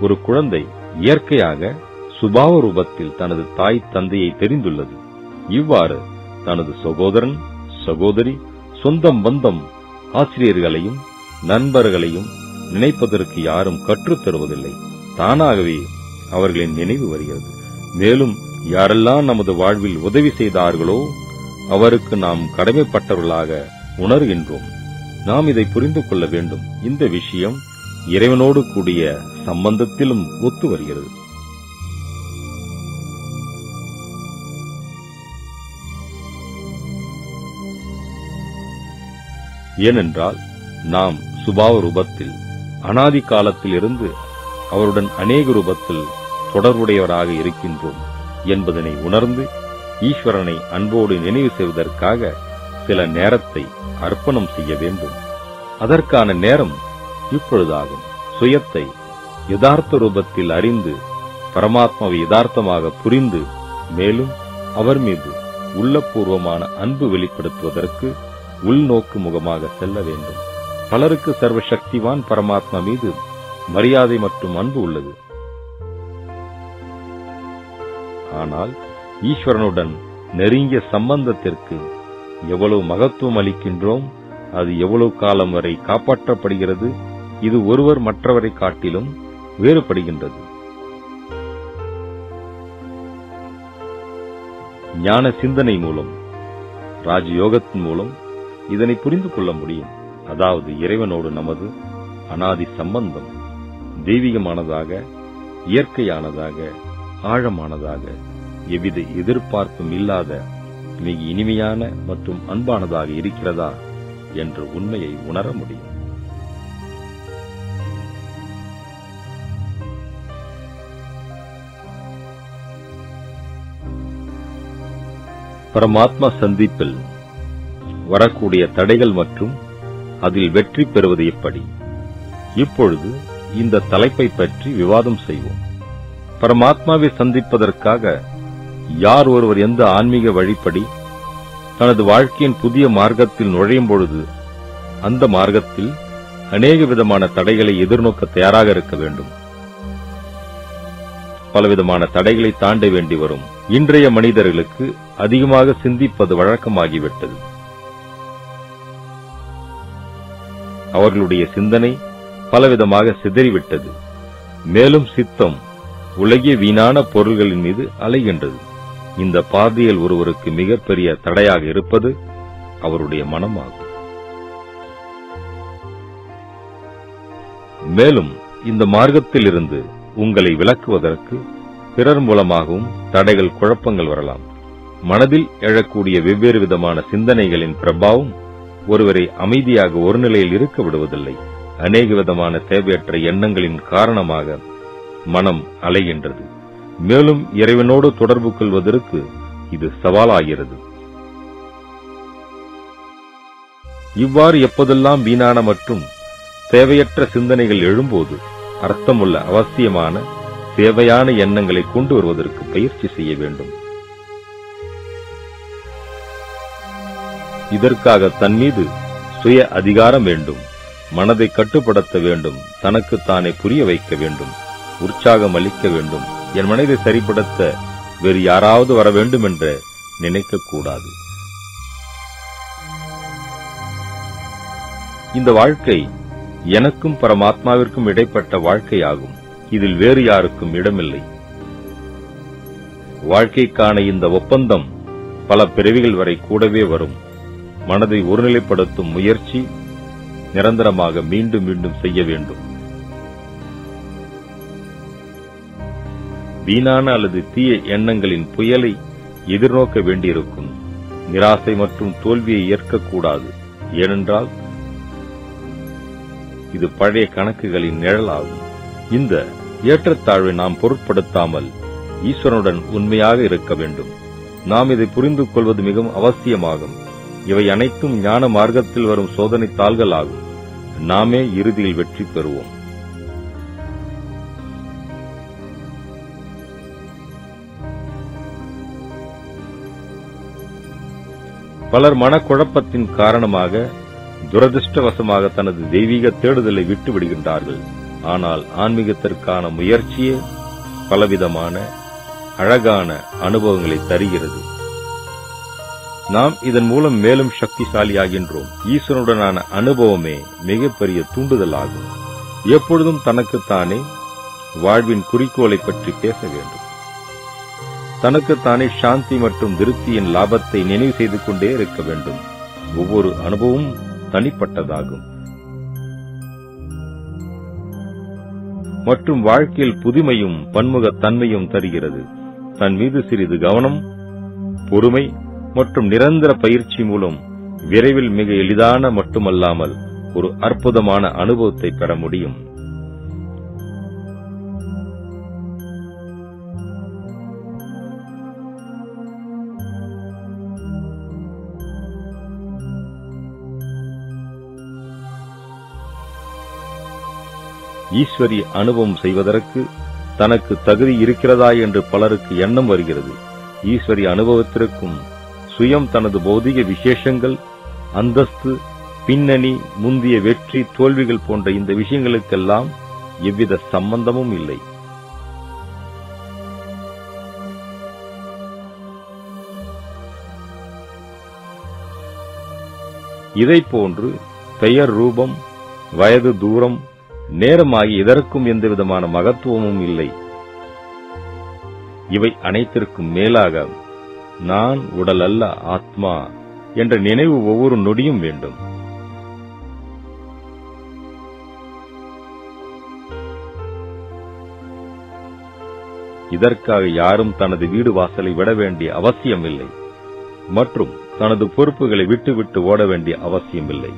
ஒரு குழந்தை இயற்கையாக சுபாவ ரூபத்தில் தனது தாய் தந்தையை தெரிந்துள்ளது. இவ்வாறு தனது சகோதரன் சகோதரி சொந்தம் பந்தம் ஆசிரியர்களையும் நண்பர்களையும் நினைப்பதற்கு யாரும் கற்றுத் தருவதில்லை. தானாகவே அவர்களின் நினைவு வருகிறது. மேலும் யாரெல்லாம் நமது வாழ்வில் உதவி செய்தார்களோ அவருக்கு நாம் கடமைப்பட்டவர்களாக உணர்கின்றோம். நாம் இதை புரிந்து கொள்ள வேண்டும். இந்த விஷயம் இறைவனோடு கூடிய சம்பந்தத்திலும் ஒத்து வருகிறது. ஏனென்றால் நாம் சுபாவ ரூபத்தில் அனாதி காலத்தில் இருந்து அவருடன் அநேக ரூபத்தில் தொடர்புடையவராக இருக்கின்றோம் என்பதனை உணர்ந்து ஈஸ்வரனை அன்போடு நினைவு செய்வதற்காக சில நேரத்தை அர்ப்பணம் செய்ய வேண்டும். அதற்கான நேரம் இப்பொழுதாகும். சுயத்தை யதார்த்த ரூபத்தில் அறிந்து பரமாத்மாவை யதார்த்தமாக புரிந்து மேலும் அவர் மீது உள்ளபூர்வமான அன்பு வெளிப்படுத்துவதற்கு உள்நோக்கு முகமாக செல்ல வேண்டும். பலருக்கு சர்வ சக்திவான் பரமாத்மா மீது மரியாதை மற்றும் அன்பு உள்ளது. ஆனால் ஈஸ்வரனுடன் நெருங்கிய சம்பந்தத்திற்கு எவ்வளவு மகத்துவம் அளிக்கின்றோம் அது எவ்வளவு காலம் வரை காப்பாற்றப்படுகிறது இது ஒருவர் மற்றவரை காட்டிலும் வேறுபடுகின்றது. ஞான சிந்தனை மூலம் ராஜயோகத்தின் மூலம் இதனை புரிந்து கொள்ள முடியும். அதாவது இறைவனோடு நமது அனாதி சம்பந்தம். தெய்வீகமானதாக இயற்கையானதாக ஆழமானதாக எவ்வித எதிர்பார்ப்பும் இல்லாத மிக இனிமையான மற்றும் அன்பானதாக இருக்கிறதா என்ற உண்மையை உணர முடியும். பரமாத்மா சந்திப்பில் வரக்கூடிய தடைகள் மற்றும் அதில் வெற்றி பெறுவது எப்படி? இப்பொழுது இந்த தலைப்பை பற்றி விவாதம் செய்வோம். பரமாத்மாவை சந்திப்பதற்காக யார் ஒருவர் எந்த ஆன்மீக வழிப்படி தனது வாழ்க்கையின் புதிய மார்க்கத்தில் நுழையும் பொழுது அந்த மார்க்கத்தில் அநேக விதமான தடைகளை எதிர்நோக்க தயாராக இருக்க வேண்டும். பலவிதமான தடைகளை தாண்ட வேண்டி வரும். இன்றைய மனிதர்களுக்கு அதிகமாக சிந்திப்பது வழக்கமாகிவிட்டது. அவர்களுடைய சிந்தனை பலவிதமாக சிதறிவிட்டது. மேலும் சித்தம் உலகிய வீணான பொருள்களின் மீது அலைகின்றது. இந்த பாதையில் ஒருவருக்கு மிகப்பெரிய தடையாக இருப்பது அவருடைய மனமாகும். மேலும் இந்த மார்க்கத்தில் இருந்து உங்களை விளக்குவதற்கு பிறர் மூலமாகவும் தடைகள் குழப்பங்கள் வரலாம். மனதில் எழக்கூடிய வெவ்வேறு விதமான சிந்தனைகளின் பிரபாவம் ஒருவரை அமைதியாக ஒரு நிலையில் இருக்க விடுவதில்லை. அநேக விதமான தேவையற்ற எண்ணங்களின் காரணமாக மனம் அலைகின்றது. மேலும் இறைவனோடு தொடர்பு கொள்வதற்கு இது சவாலாகிறது. இவ்வாறு எப்போதெல்லாம் வீணான மற்றும் தேவையற்ற சிந்தனைகள் எழும்போது அர்த்தமுள்ள அவசியமான தேவையான எண்ணங்களை கொண்டு வருவதற்கு பயிற்சி செய்ய வேண்டும். இதற்காக தன் மீது சுய அதிகாரம் வேண்டும். மனதை கட்டுப்படுத்த வேண்டும் தனக்கு தானே புரிய வைக்க வேண்டும் உற்சாகம் அளிக்க வேண்டும். என் மனதை சரிப்படுத்த வேறு யாராவது வர வேண்டும் என்று நினைக்கக்கூடாது. இந்த வாழ்க்கை எனக்கும் பரமாத்மாவிற்கும் இடைப்பட்ட வாழ்க்கையாகும். இதில் வேறு யாருக்கும் இடமில்லை. வாழ்க்கைக்கான இந்த ஒப்பந்தம் பல பிறவிகள் வரை கூடவே வரும். மனதை ஒருநிலைப்படுத்தும் முயற்சி நிரந்தரமாக மீண்டும் மீண்டும் செய்ய வேண்டும். வீணான அல்லது தீய எண்ணங்களின் புயலை எதிர்நோக்க வேண்டியிருக்கும். நிராசை மற்றும் தோல்வியை ஏற்கக்கூடாது. ஏனென்றால் இது பழைய கணக்குகளின் நிழலாகும். இந்த ஏற்றத்தாழ்வை நாம் பொருட்படுத்தாமல் ஈஸ்வரனுடன் உண்மையாக இருக்க வேண்டும். நாம் இதை புரிந்து கொள்வது மிகவும் அவசியமாகும். இவை அனைத்தும் ஞான மார்க்கத்தில் வரும் சோதனை தாள்கள் ஆகும் நாமே இறுதியில் வெற்றி பெறுவோம். பலர் மனக்குழப்பத்தின் காரணமாக துரதிருஷ்டவசமாக தனது தெய்வீக தேடுதலை விட்டு விடுகின்றார்கள். ஆனால் ஆன்மீகத்திற்கான முயற்சியே பலவிதமான அழகான அனுபவங்களை தருகிறது. நாம் இதன் மூலம் மேலும் சக்திசாலியாகின்றோம். ஈஸ்வரனுடனான அனுபவமே மிகப்பெரிய தூண்டுதல் ஆகும் எப்பொழுதும் தனக்குத்தானே வாழ்வின் குறிக்கோளை பற்றி பேச வேண்டும். தனக்குத்தானே சாந்தி மற்றும் திருப்தியின் லாபத்தை நினைவு செய்து கொண்டே இருக்க வேண்டும். ஒவ்வொரு அனுபவமும் தனிப்பட்டதாகும். மற்றும் வாழ்க்கையில் புதுமையும் பன்முகத் தன்மையும் தருகிறது. தன் மீது சிறிது கவனம் பொறுமை மற்றும் நிரந்தர பயிற்சி மூலம் விரைவில் மிக எளிதான மட்டுமல்லாமல் ஒரு அற்புதமான அனுபவத்தை பெற முடியும். ஈஸ்வரி அனுபவம் செய்வதற்கு தனக்கு தகுதி இருக்கிறதா என்று பலருக்கு எண்ணம் வருகிறது. ஈஸ்வரி அனுபவத்திற்கும் சுயம் தனது பௌதிக விசேஷங்கள் அந்தஸ்து பின்னணி முந்திய வெற்றி தோல்விகள் போன்ற இந்த விஷயங்களுக்கெல்லாம் எவ்வித சம்பந்தமும் இல்லை. இதை போன்று பெயர் ரூபம் வயது தூரம் நேரமாகி இதற்கும் எந்தவிதமான மகத்துவமும் இல்லை. இவை அனைத்திற்கும் மேலாக நான் உடல் அல்ல ஆத்மா என்ற நினைவு ஒவ்வொரு நொடியும் வேண்டும். இதற்காக யாரும் தனது வீடு வாசலை விட வேண்டிய அவசியமில்லை. மற்றும் தனது பொறுப்புகளை விட்டுவிட்டு ஓட வேண்டிய அவசியமில்லை.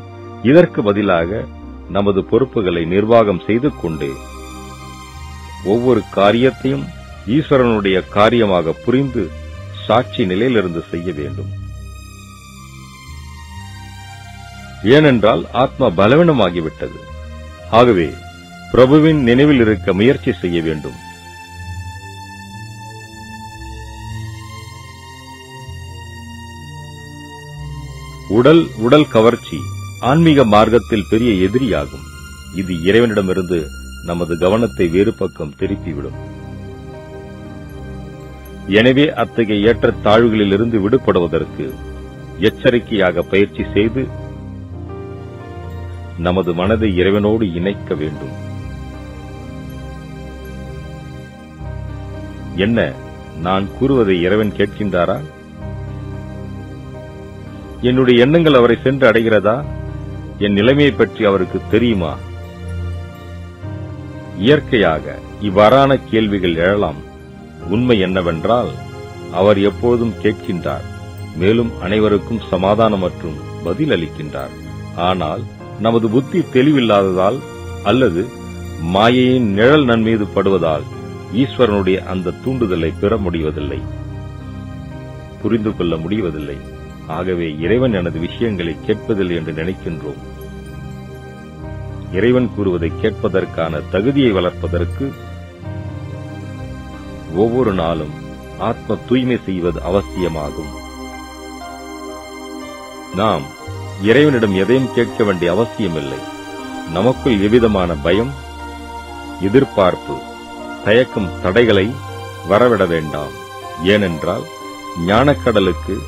இதற்கு பதிலாக நமது பொறுப்புகளை நிர்வாகம் செய்து கொண்டு ஒவ்வொரு காரியத்தையும் ஈஸ்வரனுடைய காரியமாக புரிந்து சாட்சி நிலையிலிருந்து செய்ய வேண்டும். ஏனென்றால் ஆத்மா பலவீனமாகிவிட்டது. ஆகவே பிரபுவின் நினைவில் இருக்க முயற்சி செய்ய வேண்டும். உடல் உடல் கவர்ச்சி ஆன்மீக மார்க்கத்தில் பெரிய எதிரியாகும். இது இறைவனிடமிருந்து நமது கவனத்தை வேறு பக்கம் திருப்பிவிடும். எனவே அத்தகைய ஏற்ற தாழ்வுகளிலிருந்து விடுபடுவதற்கு எச்சரிக்கையாக பயிற்சி செய்து நமது மனதை இறைவனோடு இணைக்க வேண்டும். என்ன நான் கூறுவதை இறைவன் கேட்கின்றாரா? என்னுடைய எண்ணங்கள் அவரை சென்று அடைகிறதா? என் நிலைமையை பற்றி அவருக்கு தெரியுமா? இயற்கையாக இவ்வாறான கேள்விகள் எழலாம். உண்மை என்னவென்றால் அவர் எப்பொழுதும் கேட்கின்றார் மேலும் அனைவருக்கும் சமாதானம் மற்றும் பதில் அளிக்கின்றார். ஆனால் நமது புத்தி தெளிவில்லாததால் அல்லது மாயையின் நிழல் நன்மீது படுவதால் ஈஸ்வரனுடைய அந்த தூண்டுதலை பெற முடிவதில்லை. புரிந்து கொள்ள முடிவதில்லை. ஆகவே இறைவன் எனது விஷயங்களை கேட்பதில்லை என்று நினைக்கின்றோம். இறைவன் கூறுவதை கேட்பதற்கான தகுதியை வளர்ப்பதற்கு ஒவ்வொரு நாளும் ஆத்ம தூய்மை செய்வது அவசியமாகும். நாம் இறைவனிடம் எதையும் கேட்க வேண்டிய அவசியமில்லை. நமக்குள் எவ்விதமான பயம் எதிர்பார்ப்பு தயக்கும் தடைகளை வரவிட வேண்டாம். ஏனென்றால் ஞானக்கடலுக்கு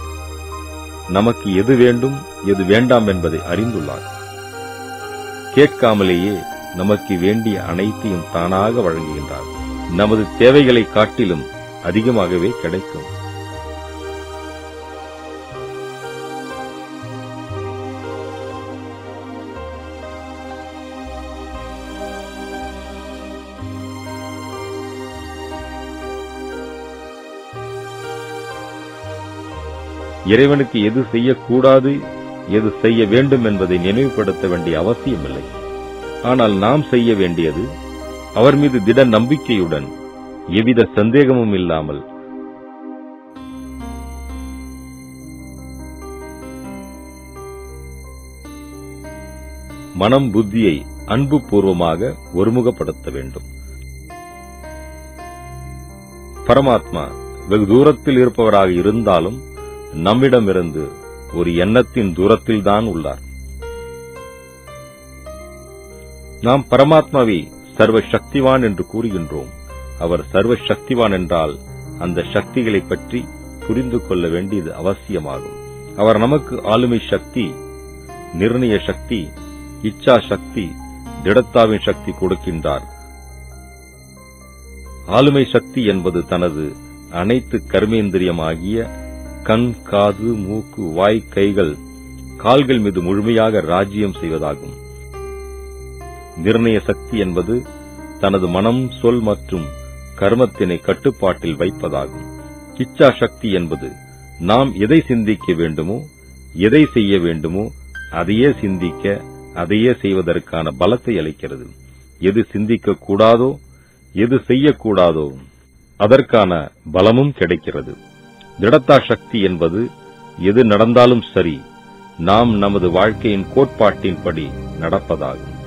நமக்கு எது வேண்டும் எது வேண்டாம் என்பதை அறிந்துள்ளார். கேட்காமலேயே நமக்கு வேண்டிய அனைத்தையும் தானாக வழங்குகின்றார் நமது தேவைகளை காட்டிலும் அதிகமாகவே கிடைக்கும். இறைவனுக்கு எது செய்யக்கூடாது எது செய்ய வேண்டும் என்பதை நினைவுபடுத்த வேண்டிய அவசியமில்லை. ஆனால் நாம் செய்ய வேண்டியது அவர் மீது திட நம்பிக்கையுடன் எவ்வித சந்தேகமும் இல்லாமல். மனம் புத்தியை அன்பு பூர்வமாக ஒருமுகப்படுத்த வேண்டும். பரமாத்மா வெகு தூரத்தில் இருப்பவராக இருந்தாலும் நம்மிடமிருந்து ஒரு எண்ணத்தின் தூரத்தில்தான் உள்ளார். நாம் பரமாத்மாவை சர்வ சக்திவான் என்று கூறுகின்றோம். அவர் சர்வ சக்திவான் என்றால் அந்த சக்திகளை பற்றி புரிந்து கொள்ள வேண்டியது அவசியமாகும். அவர் நமக்கு ஆளுமை சக்தி நிர்ணய சக்தி இச்சா சக்தி திடத்தாவின் சக்தி கொடுக்கின்றார். ஆளுமை சக்தி என்பது தனது அனைத்து கர்மேந்திரியமாகிய கண் காது மூக்கு வாய் கைகள் கால்கள் மீது முழுமையாக ராஜ்யம் செய்வதாகும். நிர்ணய சக்தி என்பது தனது மனம் சொல் மற்றும் கர்மத்தினை கட்டுப்பாட்டில் வைப்பதாகும். இச்சா சக்தி என்பது நாம் எதை சிந்திக்க வேண்டுமோ எதை செய்ய வேண்டுமோ அதையே சிந்திக்க அதையே செய்வதற்கான பலத்தை அளிக்கிறது. எது சிந்திக்க கூடாதோ எது செய்யக்கூடாதோ அதற்கான பலமும் கிடைக்கிறது. திடத்தா சக்தி என்பது எது நடந்தாலும் சரி நாம் நமது வாழ்க்கையின் கோட்பாட்டின்படி நடப்பதாகும்.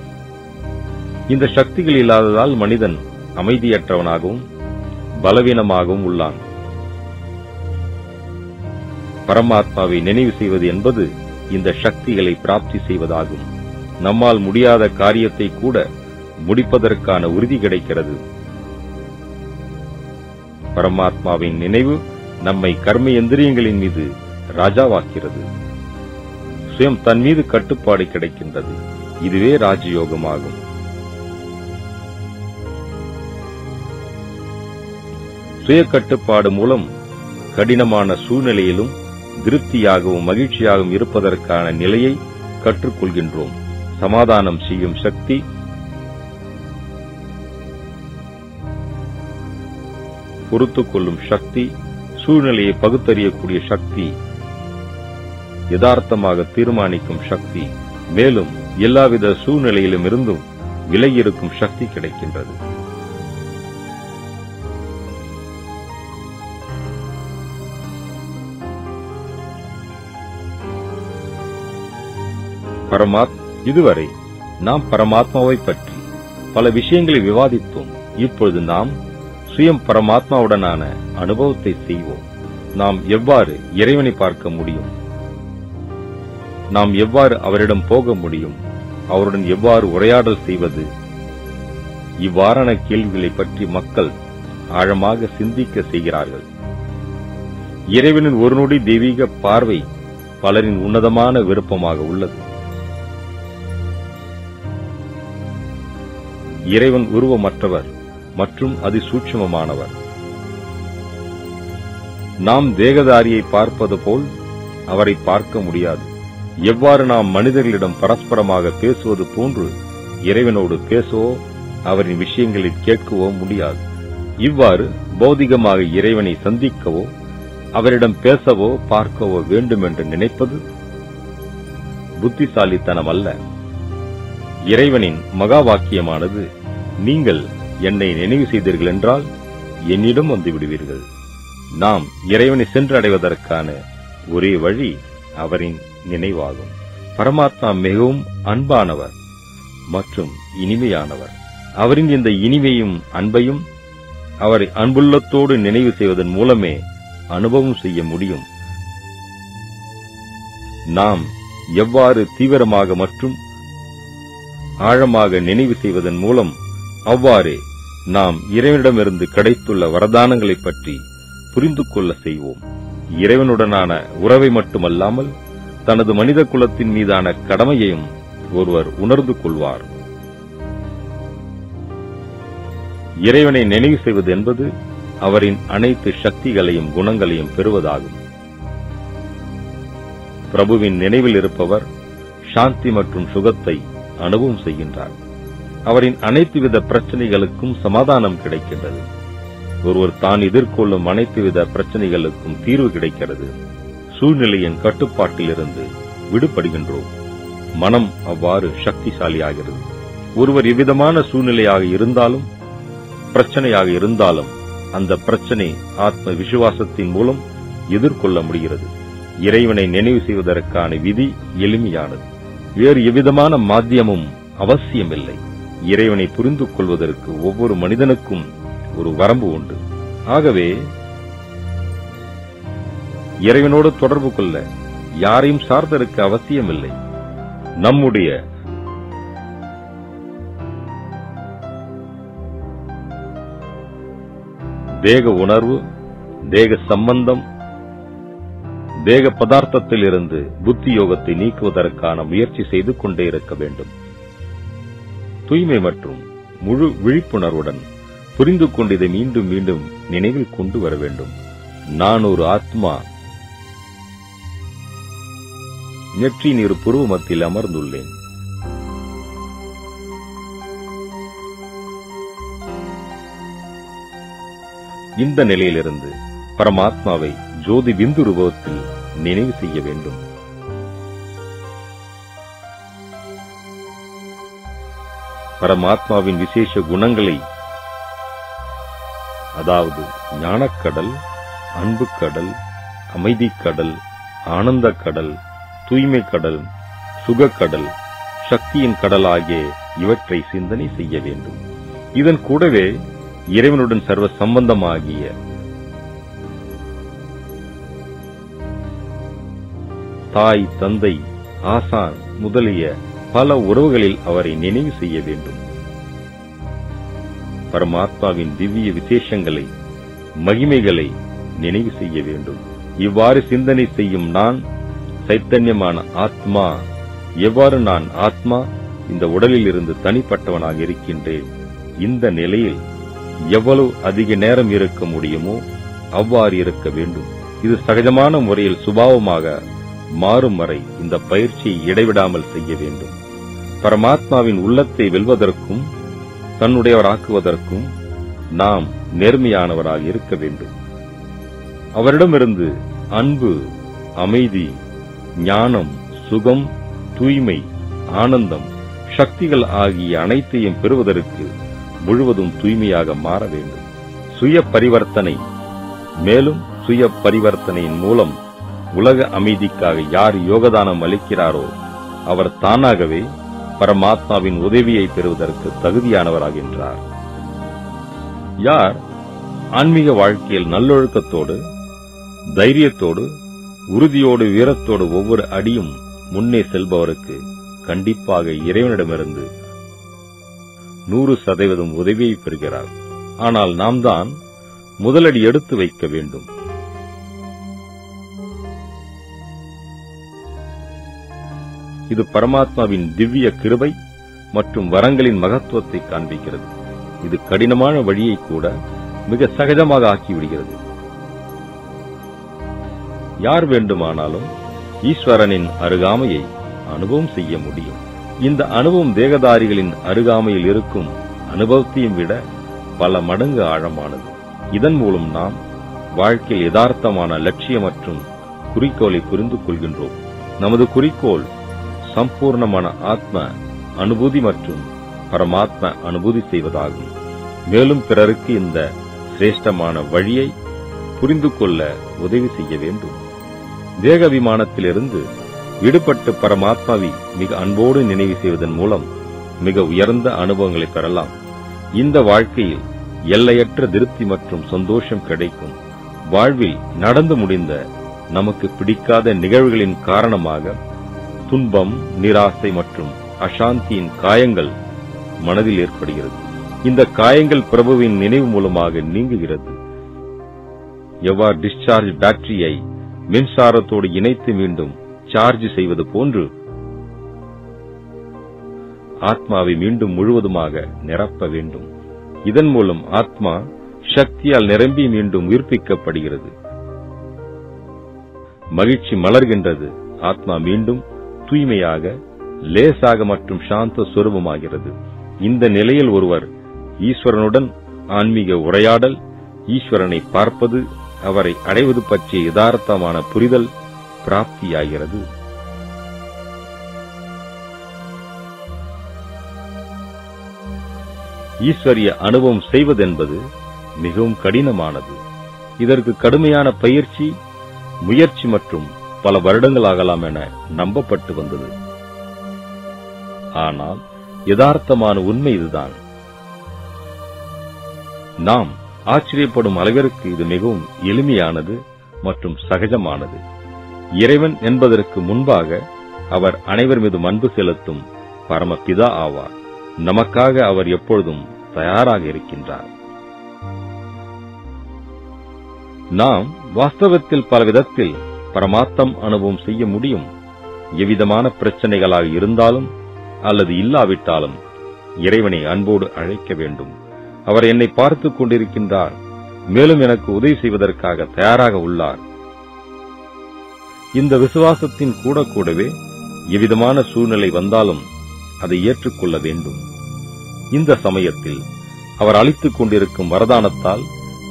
இந்த சக்திகள் இல்லாததால் மனிதன் அமைதியற்றவனாகவும் பலவீனமாகவும் உள்ளான். பரமாத்மாவை நினைவு செய்வது என்பது இந்த சக்திகளை பிராப்தி செய்வதாகும். நம்மால் முடியாத காரியத்தை கூட முடிப்பதற்கான உறுதி கிடைக்கிறது. பரமாத்மாவின் நினைவு நம்மை கர்ம எந்திரியங்களின் மீது ராஜாவாக்கிறது. சுயம் தன் மீது கட்டுப்பாடு கிடைக்கின்றது. இதுவே ராஜயோகமாகும். சுய கட்டுப்பாடு மூலம் கடினமான சூழ்நிலையிலும் திருப்தியாகவும் மகிழ்ச்சியாகவும் இருப்பதற்கான நிலையை கற்றுக்கொள்கின்றோம். சமாதானம் செய்யும் சக்தி. பொறுத்துக் கொள்ளும் சக்தி. சூழ்நிலையை பகுத்தறியக்கூடிய சக்தி. யதார்த்தமாக தீர்மானிக்கும் சக்தி. மேலும் எல்லாவித சூழ்நிலையிலும் இருந்தும் விலகியிருக்கும் சக்தி கிடைக்கின்றது. பரமாத் இதுவரை நாம் பரமாத்மாவை பற்றி பல விஷயங்களை விவாதித்தோம். இப்பொழுது நாம் சுயம் பரமாத்மாவுடனான அனுபவத்தை செய்வோம். நாம் எவ்வாறு இறைவனை பார்க்க முடியும்? நாம் எவ்வாறு அவரிடம் போக முடியும்? அவருடன் எவ்வாறு உரையாடல் செய்வது? இவ்வாறான கேள்விகளை பற்றி மக்கள் ஆழமாக சிந்திக்க செய்கிறார்கள். இறைவனின் ஒரு நொடி தெய்வீக பார்வை பலரின் உன்னதமான விருப்பமாக உள்ளது. இறைவன் உருவமற்றவர் மற்றும் அதிசூட்சமமானவர் நாம் தேகதாரியை பார்ப்பது போல் அவரை பார்க்க முடியாது. எவ்வாறு நாம் மனிதர்களிடம் பரஸ்பரமாக பேசுவது போன்று இறைவனோடு பேசவோ அவரின் விஷயங்களை கேட்கவோ முடியாது. இவ்வாறு பௌதிகமாக இறைவனை சந்திக்கவோ அவரிடம் பேசவோ பார்க்கவோ வேண்டும் என்று நினைப்பது புத்திசாலித்தனம் அல்ல இறைவனின் மகா வாக்கியமானது நீங்கள் என்னை நினைவு செய்தீர்கள் என்றால் என்னிடம் வந்து விடுவீர்கள் நாம் இறைவனை சென்றடைவதற்கான ஒரே வழி அவரின் நினைவாகும். பரமாத்மா மிகவும் அன்பானவர் மற்றும் இனிமையானவர். அவரின் இந்த இனிமையும் அன்பையும் அவரை அன்புள்ளத்தோடு நினைவு செய்வதன் மூலமே அனுபவம் செய்ய முடியும். நாம் எவ்வாறு தீவிரமாக மற்றும் ஆழமாக நினைவு செய்வதன் மூலம் அவ்வாறே நாம் இறைவனிடமிருந்து கிடைத்துள்ள வரதானங்களை பற்றி புரிந்து கொள்ள செய்வோம். இறைவனுடனான உறவை மட்டுமல்லாமல் தனது மனித குலத்தின் மீதான கடமையையும் ஒருவர் உணர்ந்து கொள்வார். இறைவனை நினைவு செய்வது என்பது அவரின் அனைத்து சக்திகளையும் குணங்களையும் பெறுவதாகும். பிரபுவின் நினைவில் இருப்பவர் சாந்தி மற்றும் சுகத்தை அனுபவம் செய்கின்றார். அவரின் அனைத்து வித பிரச்சனைகளுக்கும் சமாதானம் கிடைக்கின்றது. ஒருவர் தான் எதிர்கொள்ளும் அனைத்து வித பிரச்சனைகளுக்கும் தீர்வு கிடைக்கிறது. சூழ்நிலையின் கட்டுப்பாட்டிலிருந்து விடுபடுகின்றோம். மனம் அவ்வாறு சக்திசாலியாகிறது. ஒருவர் எவ்விதமான சூழ்நிலையாக இருந்தாலும் பிரச்சனையாக இருந்தாலும் அந்த பிரச்சனை ஆத்ம விசுவாசத்தின் மூலம் எதிர்கொள்ள முடிகிறது. இறைவனை நினைவு செய்வதற்கான விதி எளிமையானது. வேறு எவ்விதமான மாத்தியமும் அவசியமில்லை. இறைவனை புரிந்து கொள்வதற்கு ஒவ்வொரு மனிதனுக்கும் ஒரு வரம்பு உண்டு. ஆகவே இறைவனோடு தொடர்பு கொள்ள யாரையும் சார்ந்திருக்க அவசியமில்லை. நம்முடைய தேக உணர்வு தேக சம்பந்தம் தேக பதார்த்தத்திலிருந்து புத்தி யோகத்தை நீக்குவதற்கான முயற்சி செய்து கொண்டே இருக்க வேண்டும். தூய்மை மற்றும் முழு விழிப்புணர்வுடன் புரிந்து கொண்டு இதை மீண்டும் மீண்டும் நினைவில் கொண்டு வர வேண்டும். நான் ஒரு ஆத்மா. நெற்றியின் இரு புருவ மத்தியில் அமர்ந்துள்ளேன். இந்த நிலையிலிருந்து பரமாத்மாவை ஜோதி பிந்து ரூபத்தில் நினைவு செய்ய வேண்டும். பரமாத்மாவின் விசேஷ குணங்களை. அதாவது ஞானக்கடல் கடல் அமைதிக்கடல் கடல் தூய்மை கடல் சுகக்கடல் சக்தியின் கடல் ஆகிய இவற்றை சிந்தனை செய்ய வேண்டும். இதன் கூடவே இறைவனுடன் சர்வ சம்பந்தமாகிய தாய் தந்தை ஆசான் முதலிய பல உறவுகளில் அவரை நினைவு செய்ய வேண்டும். பரமாத்மாவின் திவ்ய விசேஷங்களை மகிமைகளை நினைவு செய்ய வேண்டும். இவ்வாறு சிந்தனை செய்யும் நான் சைத்தன்யமான ஆத்மா எவ்வாறு நான் ஆத்மா இந்த உடலில் இருந்து தனிப்பட்டவனாக இருக்கின்றேன் இந்த நிலையில் எவ்வளவு அதிக நேரம் இருக்க முடியுமோ அவ்வாறு இருக்க வேண்டும். இது சகஜமான முறையில் சுபாவமாக மாறும் வரை இந்த பயிற்சியை இடைவிடாமல் செய்ய வேண்டும். பரமாத்மாவின் உள்ளத்தை வெல்வதற்கும் தன்னுடையவராக்குவதற்கும் நாம் நேர்மையானவராக இருக்க வேண்டும். அவரிடமிருந்து அன்பு அமைதி ஞானம் சுகம் தூய்மை ஆனந்தம் சக்திகள் ஆகிய அனைத்தையும் பெறுவதற்கு முழுவதும் தூய்மையாக மாற வேண்டும். சுய பரிவர்த்தனை மேலும் சுய பரிவர்த்தனையின் மூலம் உலக அமைதிக்காக யார் யோகதானம் அளிக்கிறாரோ அவர் தானாகவே பரமாத்மாவின் உதவியை பெறுவதற்கு தகுதியானவராகின்றார் யார் ஆன்மீக வாழ்க்கையில் நல்லொழுக்கத்தோடு தைரியத்தோடு உறுதியோடு வீரத்தோடு ஒவ்வொரு அடியும் முன்னே செல்பவருக்கு கண்டிப்பாக இறைவனிடமிருந்து நூறு சதவீதம் உதவியை பெறுகிறார். ஆனால் நாம் தான் முதலடி எடுத்து வைக்க வேண்டும். இது பரமாத்மாவின் திவ்ய கிருபை மற்றும் வரங்களின் மகத்துவத்தை காண்பிக்கிறது. இது கடினமான வழியை கூட மிக சகஜமாக ஆக்கிவிடுகிறது. யார் வேண்டுமானாலும் ஈஸ்வரனின் அருகாமையை அனுபவம் செய்ய முடியும். இந்த அனுபவம் தேகதாரிகளின் அருகாமையில் இருக்கும் அனுபவத்தையும் விட பல மடங்கு ஆழமானது. இதன் மூலம் நாம் வாழ்க்கையில் யதார்த்தமான லட்சியம் மற்றும் குறிக்கோளை புரிந்து கொள்கின்றோம். நமது குறிக்கோள் சம்பூர்ணமான ஆத்ம அனுபூதி மற்றும் பரமாத்ம அனுபூதி செய்வதாகும். மேலும் பிறருக்கு இந்த சிரேஷ்டமான வழியை புரிந்து கொள்ள உதவி செய்ய வேண்டும். தேகாபிமானத்திலிருந்து விடுபட்டு பரமாத்மாவை மிக அன்போடு நினைவு செய்வதன் மூலம் மிக உயர்ந்த அனுபவங்களை பெறலாம். இந்த வாழ்க்கையில் எல்லையற்ற திருப்தி மற்றும் சந்தோஷம் கிடைக்கும். வாழ்வில் நடந்து முடிந்த நமக்கு பிடிக்காத நிகழ்வுகளின் காரணமாக துன்பம் நிராசை மற்றும் அசாந்தியின் காயங்கள் மனதில் ஏற்படுகிறது. இந்த காயங்கள் பிரபுவின் நினைவு மூலமாக நீங்குகிறது. எவ்வாறு டிஸ்சார்ஜ் பேட்டரியை மின்சாரத்தோடு இணைத்து மீண்டும் சார்ஜ் செய்வது போன்று ஆத்மாவை மீண்டும் முழுவதுமாக நிரப்ப வேண்டும். இதன் மூலம் ஆத்மா சக்தியால் நிரம்பி மீண்டும் உயிர்ப்பிக்கப்படுகிறது. மகிழ்ச்சி மலர்கின்றது. ஆத்மா மீண்டும் தூய்மையாக லேசாக மற்றும் சாந்த சுரூபமாகிறது. இந்த நிலையில் ஒருவர் ஈஸ்வரனுடன் ஆன்மீக உரையாடல் ஈஸ்வரனை பார்ப்பது அவரை அடைவது பற்றிய யதார்த்தமான புரிதல் பிராப்தியாகிறது. ஈஸ்வரிய அனுபவம் செய்வதென்பது மிகவும் கடினமானது. இதற்கு கடுமையான பயிற்சி முயற்சி மற்றும் பல வருடங்கள் ஆகலாம் என நம்பப்பட்டு வந்தது. ஆனால் யதார்த்தமான உண்மை இதுதான். நாம் ஆச்சரியப்படும் அளவிற்கு இது மிகவும் எளிமையானது மற்றும் சகஜமானது. இறைவன் என்பதற்கு முன்பாக அவர் அனைவர் மீது அன்பு செலுத்தும் பரமபிதா ஆவார். நமக்காக அவர் எப்பொழுதும் தயாராக இருக்கின்றார். நாம் வாஸ்தவத்தில் பல விதத்தில் பரமாத்தம் அனுபவம் செய்ய முடியும். எவ்விதமான பிரச்சனைகளாக இருந்தாலும் அல்லது இல்லாவிட்டாலும் இறைவனை அன்போடு அழைக்க வேண்டும். அவர் என்னை பார்த்துக் கொண்டிருக்கின்றார். மேலும் எனக்கு உதவி செய்வதற்காக தயாராக உள்ளார். இந்த விசுவாசத்தின் கூட கூடவே எவ்விதமான சூழ்நிலை வந்தாலும் அதை ஏற்றுக்கொள்ள வேண்டும். இந்த சமயத்தில் அவர் அளித்துக் கொண்டிருக்கும் வரதானத்தால்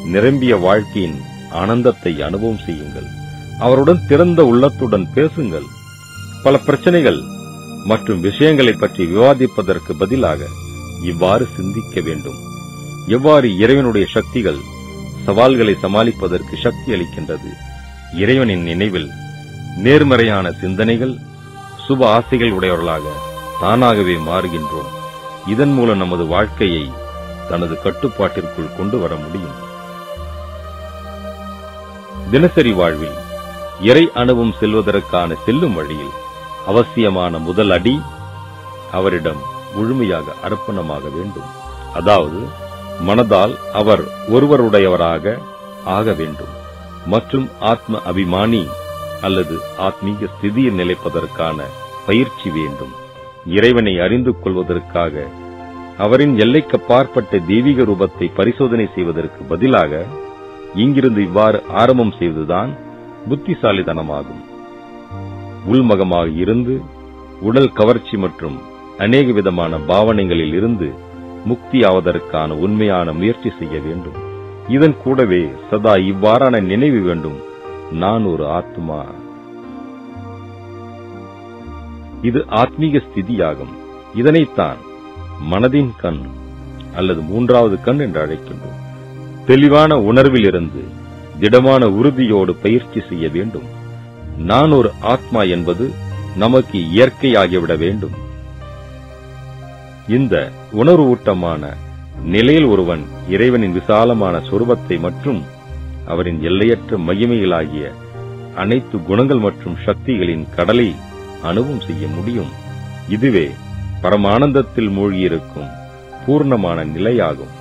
நிரம்பிய வாழ்க்கையின் ஆனந்தத்தை அனுபவம் செய்யுங்கள். அவருடன் திறந்த உள்ளத்துடன் பேசுங்கள். பல பிரச்சனைகள் மற்றும் விஷயங்களை பற்றி விவாதிப்பதற்கு பதிலாக இவ்வாறு சிந்திக்க வேண்டும். எவ்வாறு இறைவனுடைய சக்திகள் சவால்களை சமாளிப்பதற்கு சக்தி அளிக்கின்றது? இறைவனின் நினைவில் நேர்மறையான சிந்தனைகள் சுப ஆசைகள் உடையவர்களாக தானாகவே மாறுகின்றோம். இதன் மூலம் நமது வாழ்க்கையை தனது கட்டுப்பாட்டிற்குள் கொண்டு வர முடியும். தினசரி வாழ்வில் இறை அணுவும் செல்வதற்கான செல்லும் வழியில் அவசியமான முதல் அடி அவரிடம் முழுமையாக அர்ப்பணமாக வேண்டும். அதாவது மனதால் அவர் ஒருவருடையவராக ஆக வேண்டும். மற்றும் ஆத்ம அபிமானி அல்லது ஆத்மீக ஸ்திதியில் நிலைப்பதற்கான பயிற்சி வேண்டும். இறைவனை அறிந்து கொள்வதற்காக அவரின் எல்லைக்கு பார்ப்பட்ட தெய்வீக ரூபத்தை பரிசோதனை செய்வதற்கு பதிலாக இங்கிருந்து இவ்வாறு ஆரம்பம் செய்வதுதான் புத்திசாலித்தனமாகும் உள்மகமாக இருந்து உடல் கவர்ச்சி மற்றும் அநேக விதமான பாவனைகளில் இருந்து முக்தியாவதற்கான உண்மையான முயற்சி செய்ய வேண்டும். இதன் கூடவே சதா இவ்வாறான நினைவு வேண்டும். நான் ஒரு ஆத்மா. இது ஆத்மீக ஸ்திதியாகும். இதனைத்தான் மனதின் கண் அல்லது மூன்றாவது கண் என்று அழைக்கின்றோம். தெளிவான உணர்விலிருந்து திடமான உறுதியோடு பயிற்சி செய்ய வேண்டும். நான் ஒரு ஆத்மா என்பது நமக்கு இயற்கையாகிவிட வேண்டும். இந்த உணர்வூட்டமான நிலையில் ஒருவன் இறைவனின் விசாலமான சொரூபத்தை மற்றும் அவரின் எல்லையற்ற மகிமைகளாகிய அனைத்து குணங்கள் மற்றும் சக்திகளின் கடலை அனுபவம் செய்ய முடியும். இதுவே பரமானந்தத்தில் மூழ்கியிருக்கும் பூர்ணமான நிலையாகும்.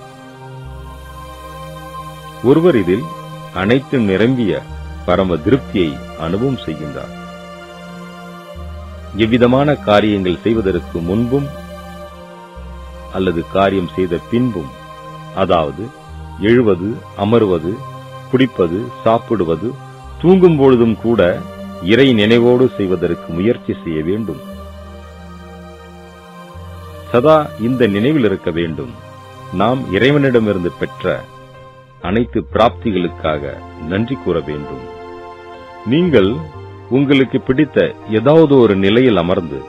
ஒருவர் இதில் அனைத்தும் நிரம்பிய பரம திருப்தியை அனுபவம் செய்கின்றார். எவ்விதமான காரியங்கள் செய்வதற்கு முன்பும் அல்லது காரியம் செய்த பின்பும் அதாவது எழுவது அமர்வது குடிப்பது சாப்பிடுவது தூங்கும் பொழுதும் கூட இறை நினைவோடு செய்வதற்கு முயற்சி செய்ய வேண்டும். சதா இந்த நினைவில் இருக்க வேண்டும். நாம் இறைவனிடமிருந்து பெற்ற அனைத்து பிராப்திகளுக்காக நன்றி கூற வேண்டும். நீங்கள் உங்களுக்கு பிடித்த ஏதாவது ஒரு நிலையில் அமர்ந்து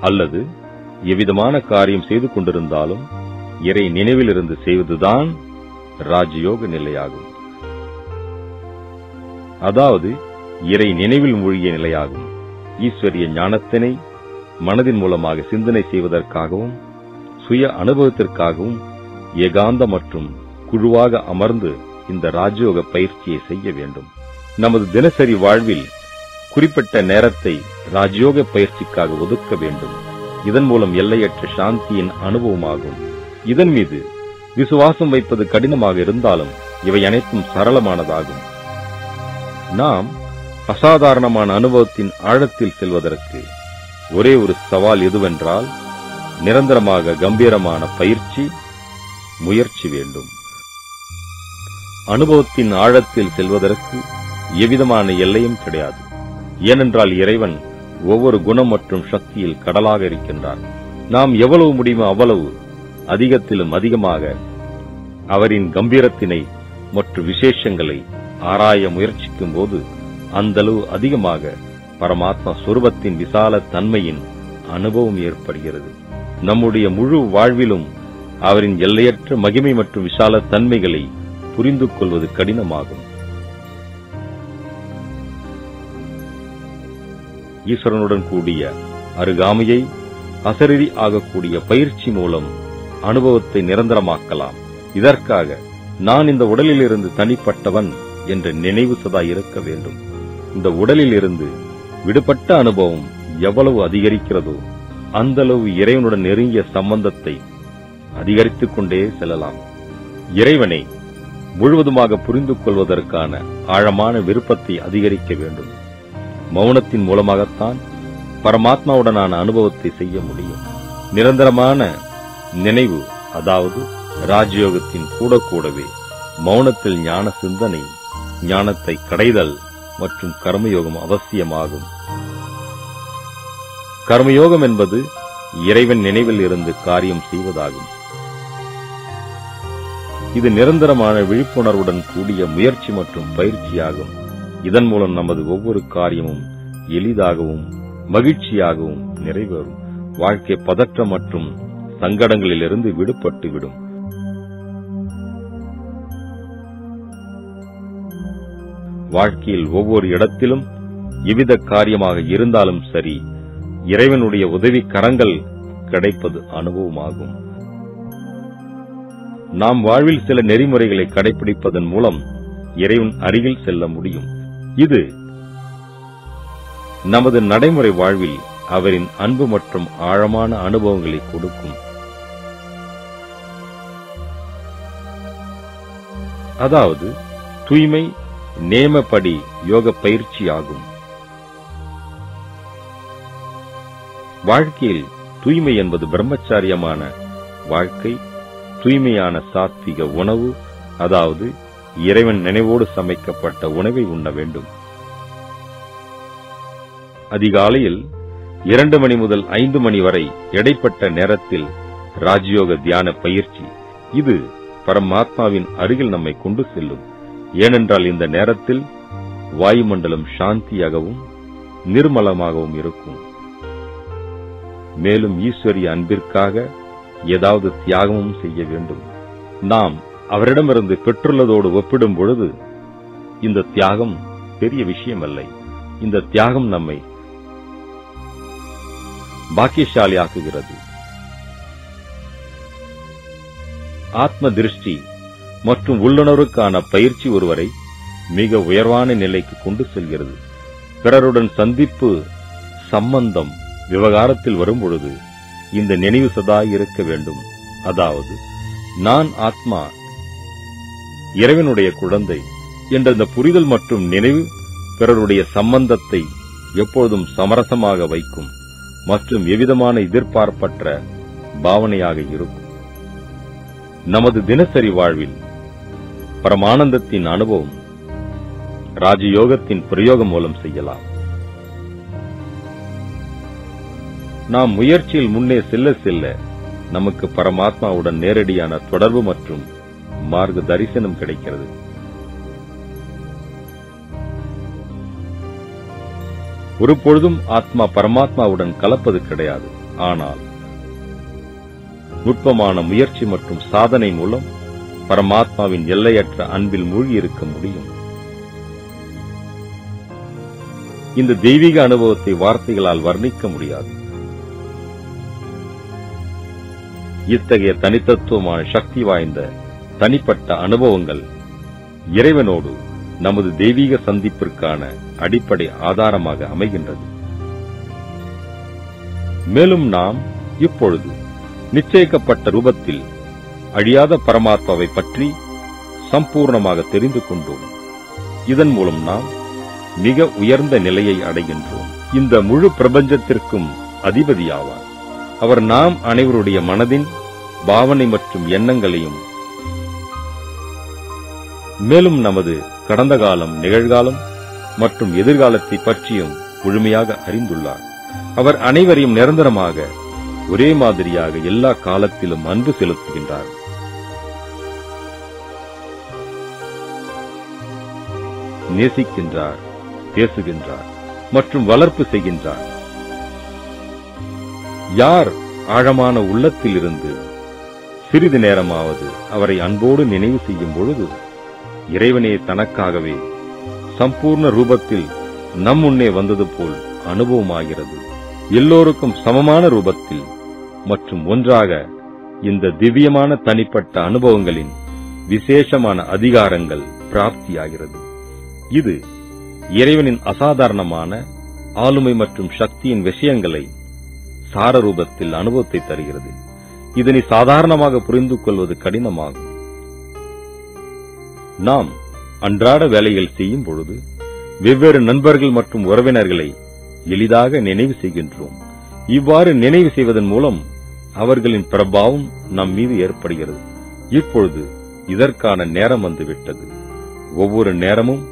அல்லது எவ்விதமான காரியம் செய்து கொண்டிருந்தாலும் இறை நினைவிலிருந்து செய்வதுதான் ராஜயோக நிலையாகும். அதாவது இறை நினைவில் மூழ்கிய நிலையாகும். ஈஸ்வரிய ஞானத்தினை மனதின் மூலமாக சிந்தனை செய்வதற்காகவும் சுய அனுபவத்திற்காகவும் ஏகாந்த மற்றும் குழுவாக அமர்ந்து இந்த ராஜயோக பயிற்சியை செய்ய வேண்டும். நமது தினசரி வாழ்வில் குறிப்பிட்ட நேரத்தை ராஜயோக பயிற்சிக்காக ஒதுக்க வேண்டும். இதன் மூலம் எல்லையற்ற சாந்தியின் அனுபவமாகும். இதன் மீது விசுவாசம் வைப்பது கடினமாக இருந்தாலும் இவை அனைத்தும் சரளமானதாகும். நாம் அசாதாரணமான அனுபவத்தின் ஆழத்தில் செல்வதற்கு ஒரே ஒரு சவால் எதுவென்றால் நிரந்தரமாக கம்பீரமான பயிற்சி முயற்சி வேண்டும். அனுபவத்தின் ஆழத்தில் செல்வதற்கு எவ்விதமான எல்லையும் கிடையாது. ஏனென்றால் இறைவன் ஒவ்வொரு குணம் மற்றும் சக்தியில் கடலாக இருக்கின்றார் நாம் எவ்வளவு முடியுமோ அவ்வளவு அதிகத்திலும் அதிகமாக அவரின் கம்பீரத்தினை மற்றும் விசேஷங்களை ஆராய முயற்சிக்கும் போது அந்தளவு அதிகமாக பரமாத்மா சொருபத்தின் விசால தன்மையின் அனுபவம் ஏற்படுகிறது. நம்முடைய முழு வாழ்விலும் அவரின் எல்லையற்ற மகிமை மற்றும் விசால தன்மைகளை புரிந்து கொள்வது கடினமாகும். ஈஸ்வரனுடன் கூடிய அருகாமையை அசரீரி ஆகக்கூடிய பயிற்சி மூலம் அனுபவத்தை நிரந்தரமாக்கலாம். இதற்காக நான் இந்த உடலில் இருந்து தனிப்பட்டவன் என்ற நினைவு சதா இருக்க வேண்டும். இந்த உடலில் இருந்து விடுபட்ட அனுபவம் எவ்வளவு அதிகரிக்கிறதோ அந்த அளவு இறைவனுடன் நெருங்கிய சம்பந்தத்தை அதிகரித்துக் கொண்டே செல்லலாம். இறைவனை முழுவதுமாக புரிந்து கொள்வதற்கான ஆழமான விருப்பத்தை அதிகரிக்க வேண்டும். மௌனத்தின் மூலமாகத்தான் பரமாத்மாவுடனான அனுபவத்தை செய்ய முடியும். நிரந்தரமான நினைவு அதாவது ராஜயோகத்தின் கூட கூடவே மௌனத்தில் ஞான சிந்தனை ஞானத்தை கடைதல் மற்றும் கர்மயோகம் அவசியமாகும். கர்மயோகம் என்பது இறைவன் நினைவில் இருந்து காரியம் செய்வதாகும். இது நிரந்தரமான விழிப்புணர்வுடன் கூடிய முயற்சி மற்றும் பயிற்சியாகும். இதன் மூலம் நமது ஒவ்வொரு காரியமும் எளிதாகவும் மகிழ்ச்சியாகவும் நிறைவேறும். வாழ்க்கை பதற்றம் மற்றும் சங்கடங்களிலிருந்து விடுபட்டு விடும். வாழ்க்கையில் ஒவ்வொரு இடத்திலும் எவ்வித காரியமாக இருந்தாலும் சரி இறைவனுடைய உதவி கரங்கள் கிடைப்பது அனுபவமாகும். நாம் வாழ்வில் சில நெறிமுறைகளை கடைபிடிப்பதன் மூலம் இறைவன் அருகில் செல்ல முடியும். இது நமது நடைமுறை வாழ்வில் அவரின் அன்பு மற்றும் ஆழமான அனுபவங்களை கொடுக்கும். அதாவது தூய்மை நேமப்படி யோக பயிற்சி ஆகும். வாழ்க்கையில் தூய்மை என்பது பிரம்மச்சாரியமான வாழ்க்கை தூய்மையான சாத்விக உணவு அதாவது இறைவன் நினைவோடு சமைக்கப்பட்ட உணவை உண்ண வேண்டும். அதிகாலையில் இரண்டு மணி முதல் ஐந்து மணி வரை இடைப்பட்ட நேரத்தில் ராஜயோக தியான பயிற்சி. இது பரமாத்மாவின் அருகில் நம்மை கொண்டு செல்லும். ஏனென்றால் இந்த நேரத்தில் வாயுமண்டலம் சாந்தியாகவும் நிர்மலமாகவும் இருக்கும். மேலும் ஈஸ்வரிய அன்பிற்காக ஏதாவது தியாகமும் செய்ய வேண்டும். நாம் அவரிடமிருந்து பெற்றுள்ளதோடு ஒப்பிடும் பொழுது இந்த தியாகம் பெரிய விஷயமல்ல. இந்த தியாகம் நம்மை பாக்கியசாலியாக்குகிறது. ஆத்ம திருஷ்டி மற்றும் உள்ளுணர்வுக்கான பயிற்சி ஒருவரை மிக உயர்வான நிலைக்கு கொண்டு செல்கிறது. பிறருடன் சந்திப்பு சம்பந்தம் விவகாரத்தில் வரும்பொழுது இந்த நினைவு சதா இருக்க வேண்டும். அதாவது நான் ஆத்மா இறைவனுடைய குழந்தை என்ற இந்த புரிதல் மற்றும் நினைவு பிறருடைய சம்பந்தத்தை எப்பொழுதும் சமரசமாக வைக்கும் மற்றும் எவ்விதமான எதிர்பார்ப்பற்ற பாவனையாக இருக்கும். நமது தினசரி வாழ்வில் பரமானந்தத்தின் அனுபவம் ராஜயோகத்தின் பிரயோகம் மூலம் செய்யலாம். நாம் முயற்சியில் முன்னே செல்ல செல்ல நமக்கு பரமாத்மாவுடன் நேரடியான தொடர்பு மற்றும் மார்க்க தரிசனம் கிடைக்கிறது. ஒரு பொழுதும் ஆத்மா பரமாத்மாவுடன் கலப்பது கிடையாது. ஆனால் நுட்பமான முயற்சி மற்றும் சாதனை மூலம் பரமாத்மாவின் எல்லையற்ற அன்பில் மூழ்கியிருக்க முடியும். இந்த தெய்வீக அனுபவத்தை வார்த்தைகளால் வர்ணிக்க முடியாது. இத்தகைய தனித்தத்துவமான சக்தி வாய்ந்த தனிப்பட்ட அனுபவங்கள் இறைவனோடு நமது தெய்வீக சந்திப்பிற்கான அடிப்படை ஆதாரமாக அமைகின்றது. மேலும் நாம் இப்பொழுது நிச்சயிக்கப்பட்ட ரூபத்தில் அழியாத பரமாத்மாவை பற்றி சம்பூர்ணமாக தெரிந்து கொண்டோம். இதன் மூலம் நாம் மிக உயர்ந்த நிலையை அடைகின்றோம். இந்த முழு பிரபஞ்சத்திற்கும் அதிபதியாவார். அவர் நாம் அனைவருடைய மனதின் பாவனை மற்றும் எண்ணங்களையும் மேலும் நமது கடந்த காலம் நிகழ்காலம் மற்றும் எதிர்காலத்தை பற்றியும் முழுமையாக அறிந்துள்ளார். அவர் அனைவரையும் நிரந்தரமாக ஒரே மாதிரியாக எல்லா காலத்திலும் அன்பு செலுத்துகின்றார். நேசிக்கின்றார் பேசுகின்றார் மற்றும் வளர்ப்பு செய்கின்றார். யார் ஆழமான உள்ளத்தில் இருந்து சிறிது நேரமாவது அவரை அன்போடு நினைவு செய்யும் பொழுது இறைவனே தனக்காகவே சம்பூர்ண ரூபத்தில் நம் முன்னே வந்தது போல் அனுபவமாகிறது. எல்லோருக்கும் சமமான ரூபத்தில் மற்றும் ஒன்றாக இந்த திவ்யமான தனிப்பட்ட அனுபவங்களின் விசேஷமான அதிகாரங்கள் பிராப்தியாகிறது. இது இறைவனின் அசாதாரணமான ஆளுமை மற்றும் சக்தியின் விஷயங்களை சாரரூபத்தில் அனுபவத்தை தருகிறது. இதனை சாதாரணமாக புரிந்து கொள்வது கடினமாகும். நாம் அன்றாட வேலைகள் செய்யும் பொழுது வெவ்வேறு நண்பர்கள் மற்றும் உறவினர்களை எளிதாக நினைவு செய்கின்றோம். இவ்வாறு நினைவு செய்வதன் மூலம் அவர்களின் பிரபாவம் நம் மீது ஏற்படுகிறது. இப்பொழுது இதற்கான நேரம் வந்துவிட்டது. ஒவ்வொரு நேரமும்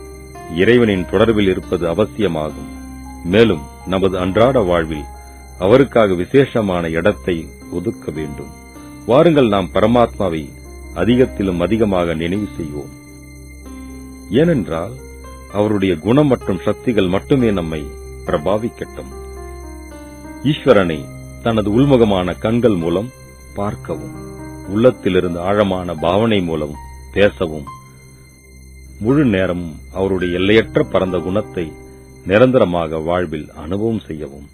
இறைவனின் தொடர்பில் இருப்பது அவசியமாகும். மேலும் நமது அன்றாட வாழ்வில் அவருக்காக விசேஷமான இடத்தை ஒதுக்க வேண்டும். வாருங்கள் நாம் பரமாத்மாவை அதிகத்திலும் அதிகமாக நினைவு செய்வோம். ஏனென்றால் அவருடைய குணம் மற்றும் சக்திகள் மட்டுமே நம்மை பிரபாவிக்கட்டும். ஈஸ்வரனை தனது உள்முகமான கண்கள் மூலம் பார்க்கவும் உள்ளத்திலிருந்து ஆழமான பாவனை மூலம் பேசவும் முழு நேரமும் அவருடைய எல்லையற்ற பரந்த குணத்தை நிரந்தரமாக வாழ்வில் அனுபவம் செய்யவும்.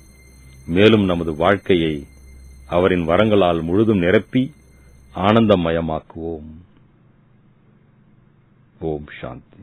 மேலும் நமது வாழ்க்கையை அவரின் வரங்களால் முழுதும் நிரப்பி ஆனந்தமயமாக்குவோம். ஓம் சாந்தி.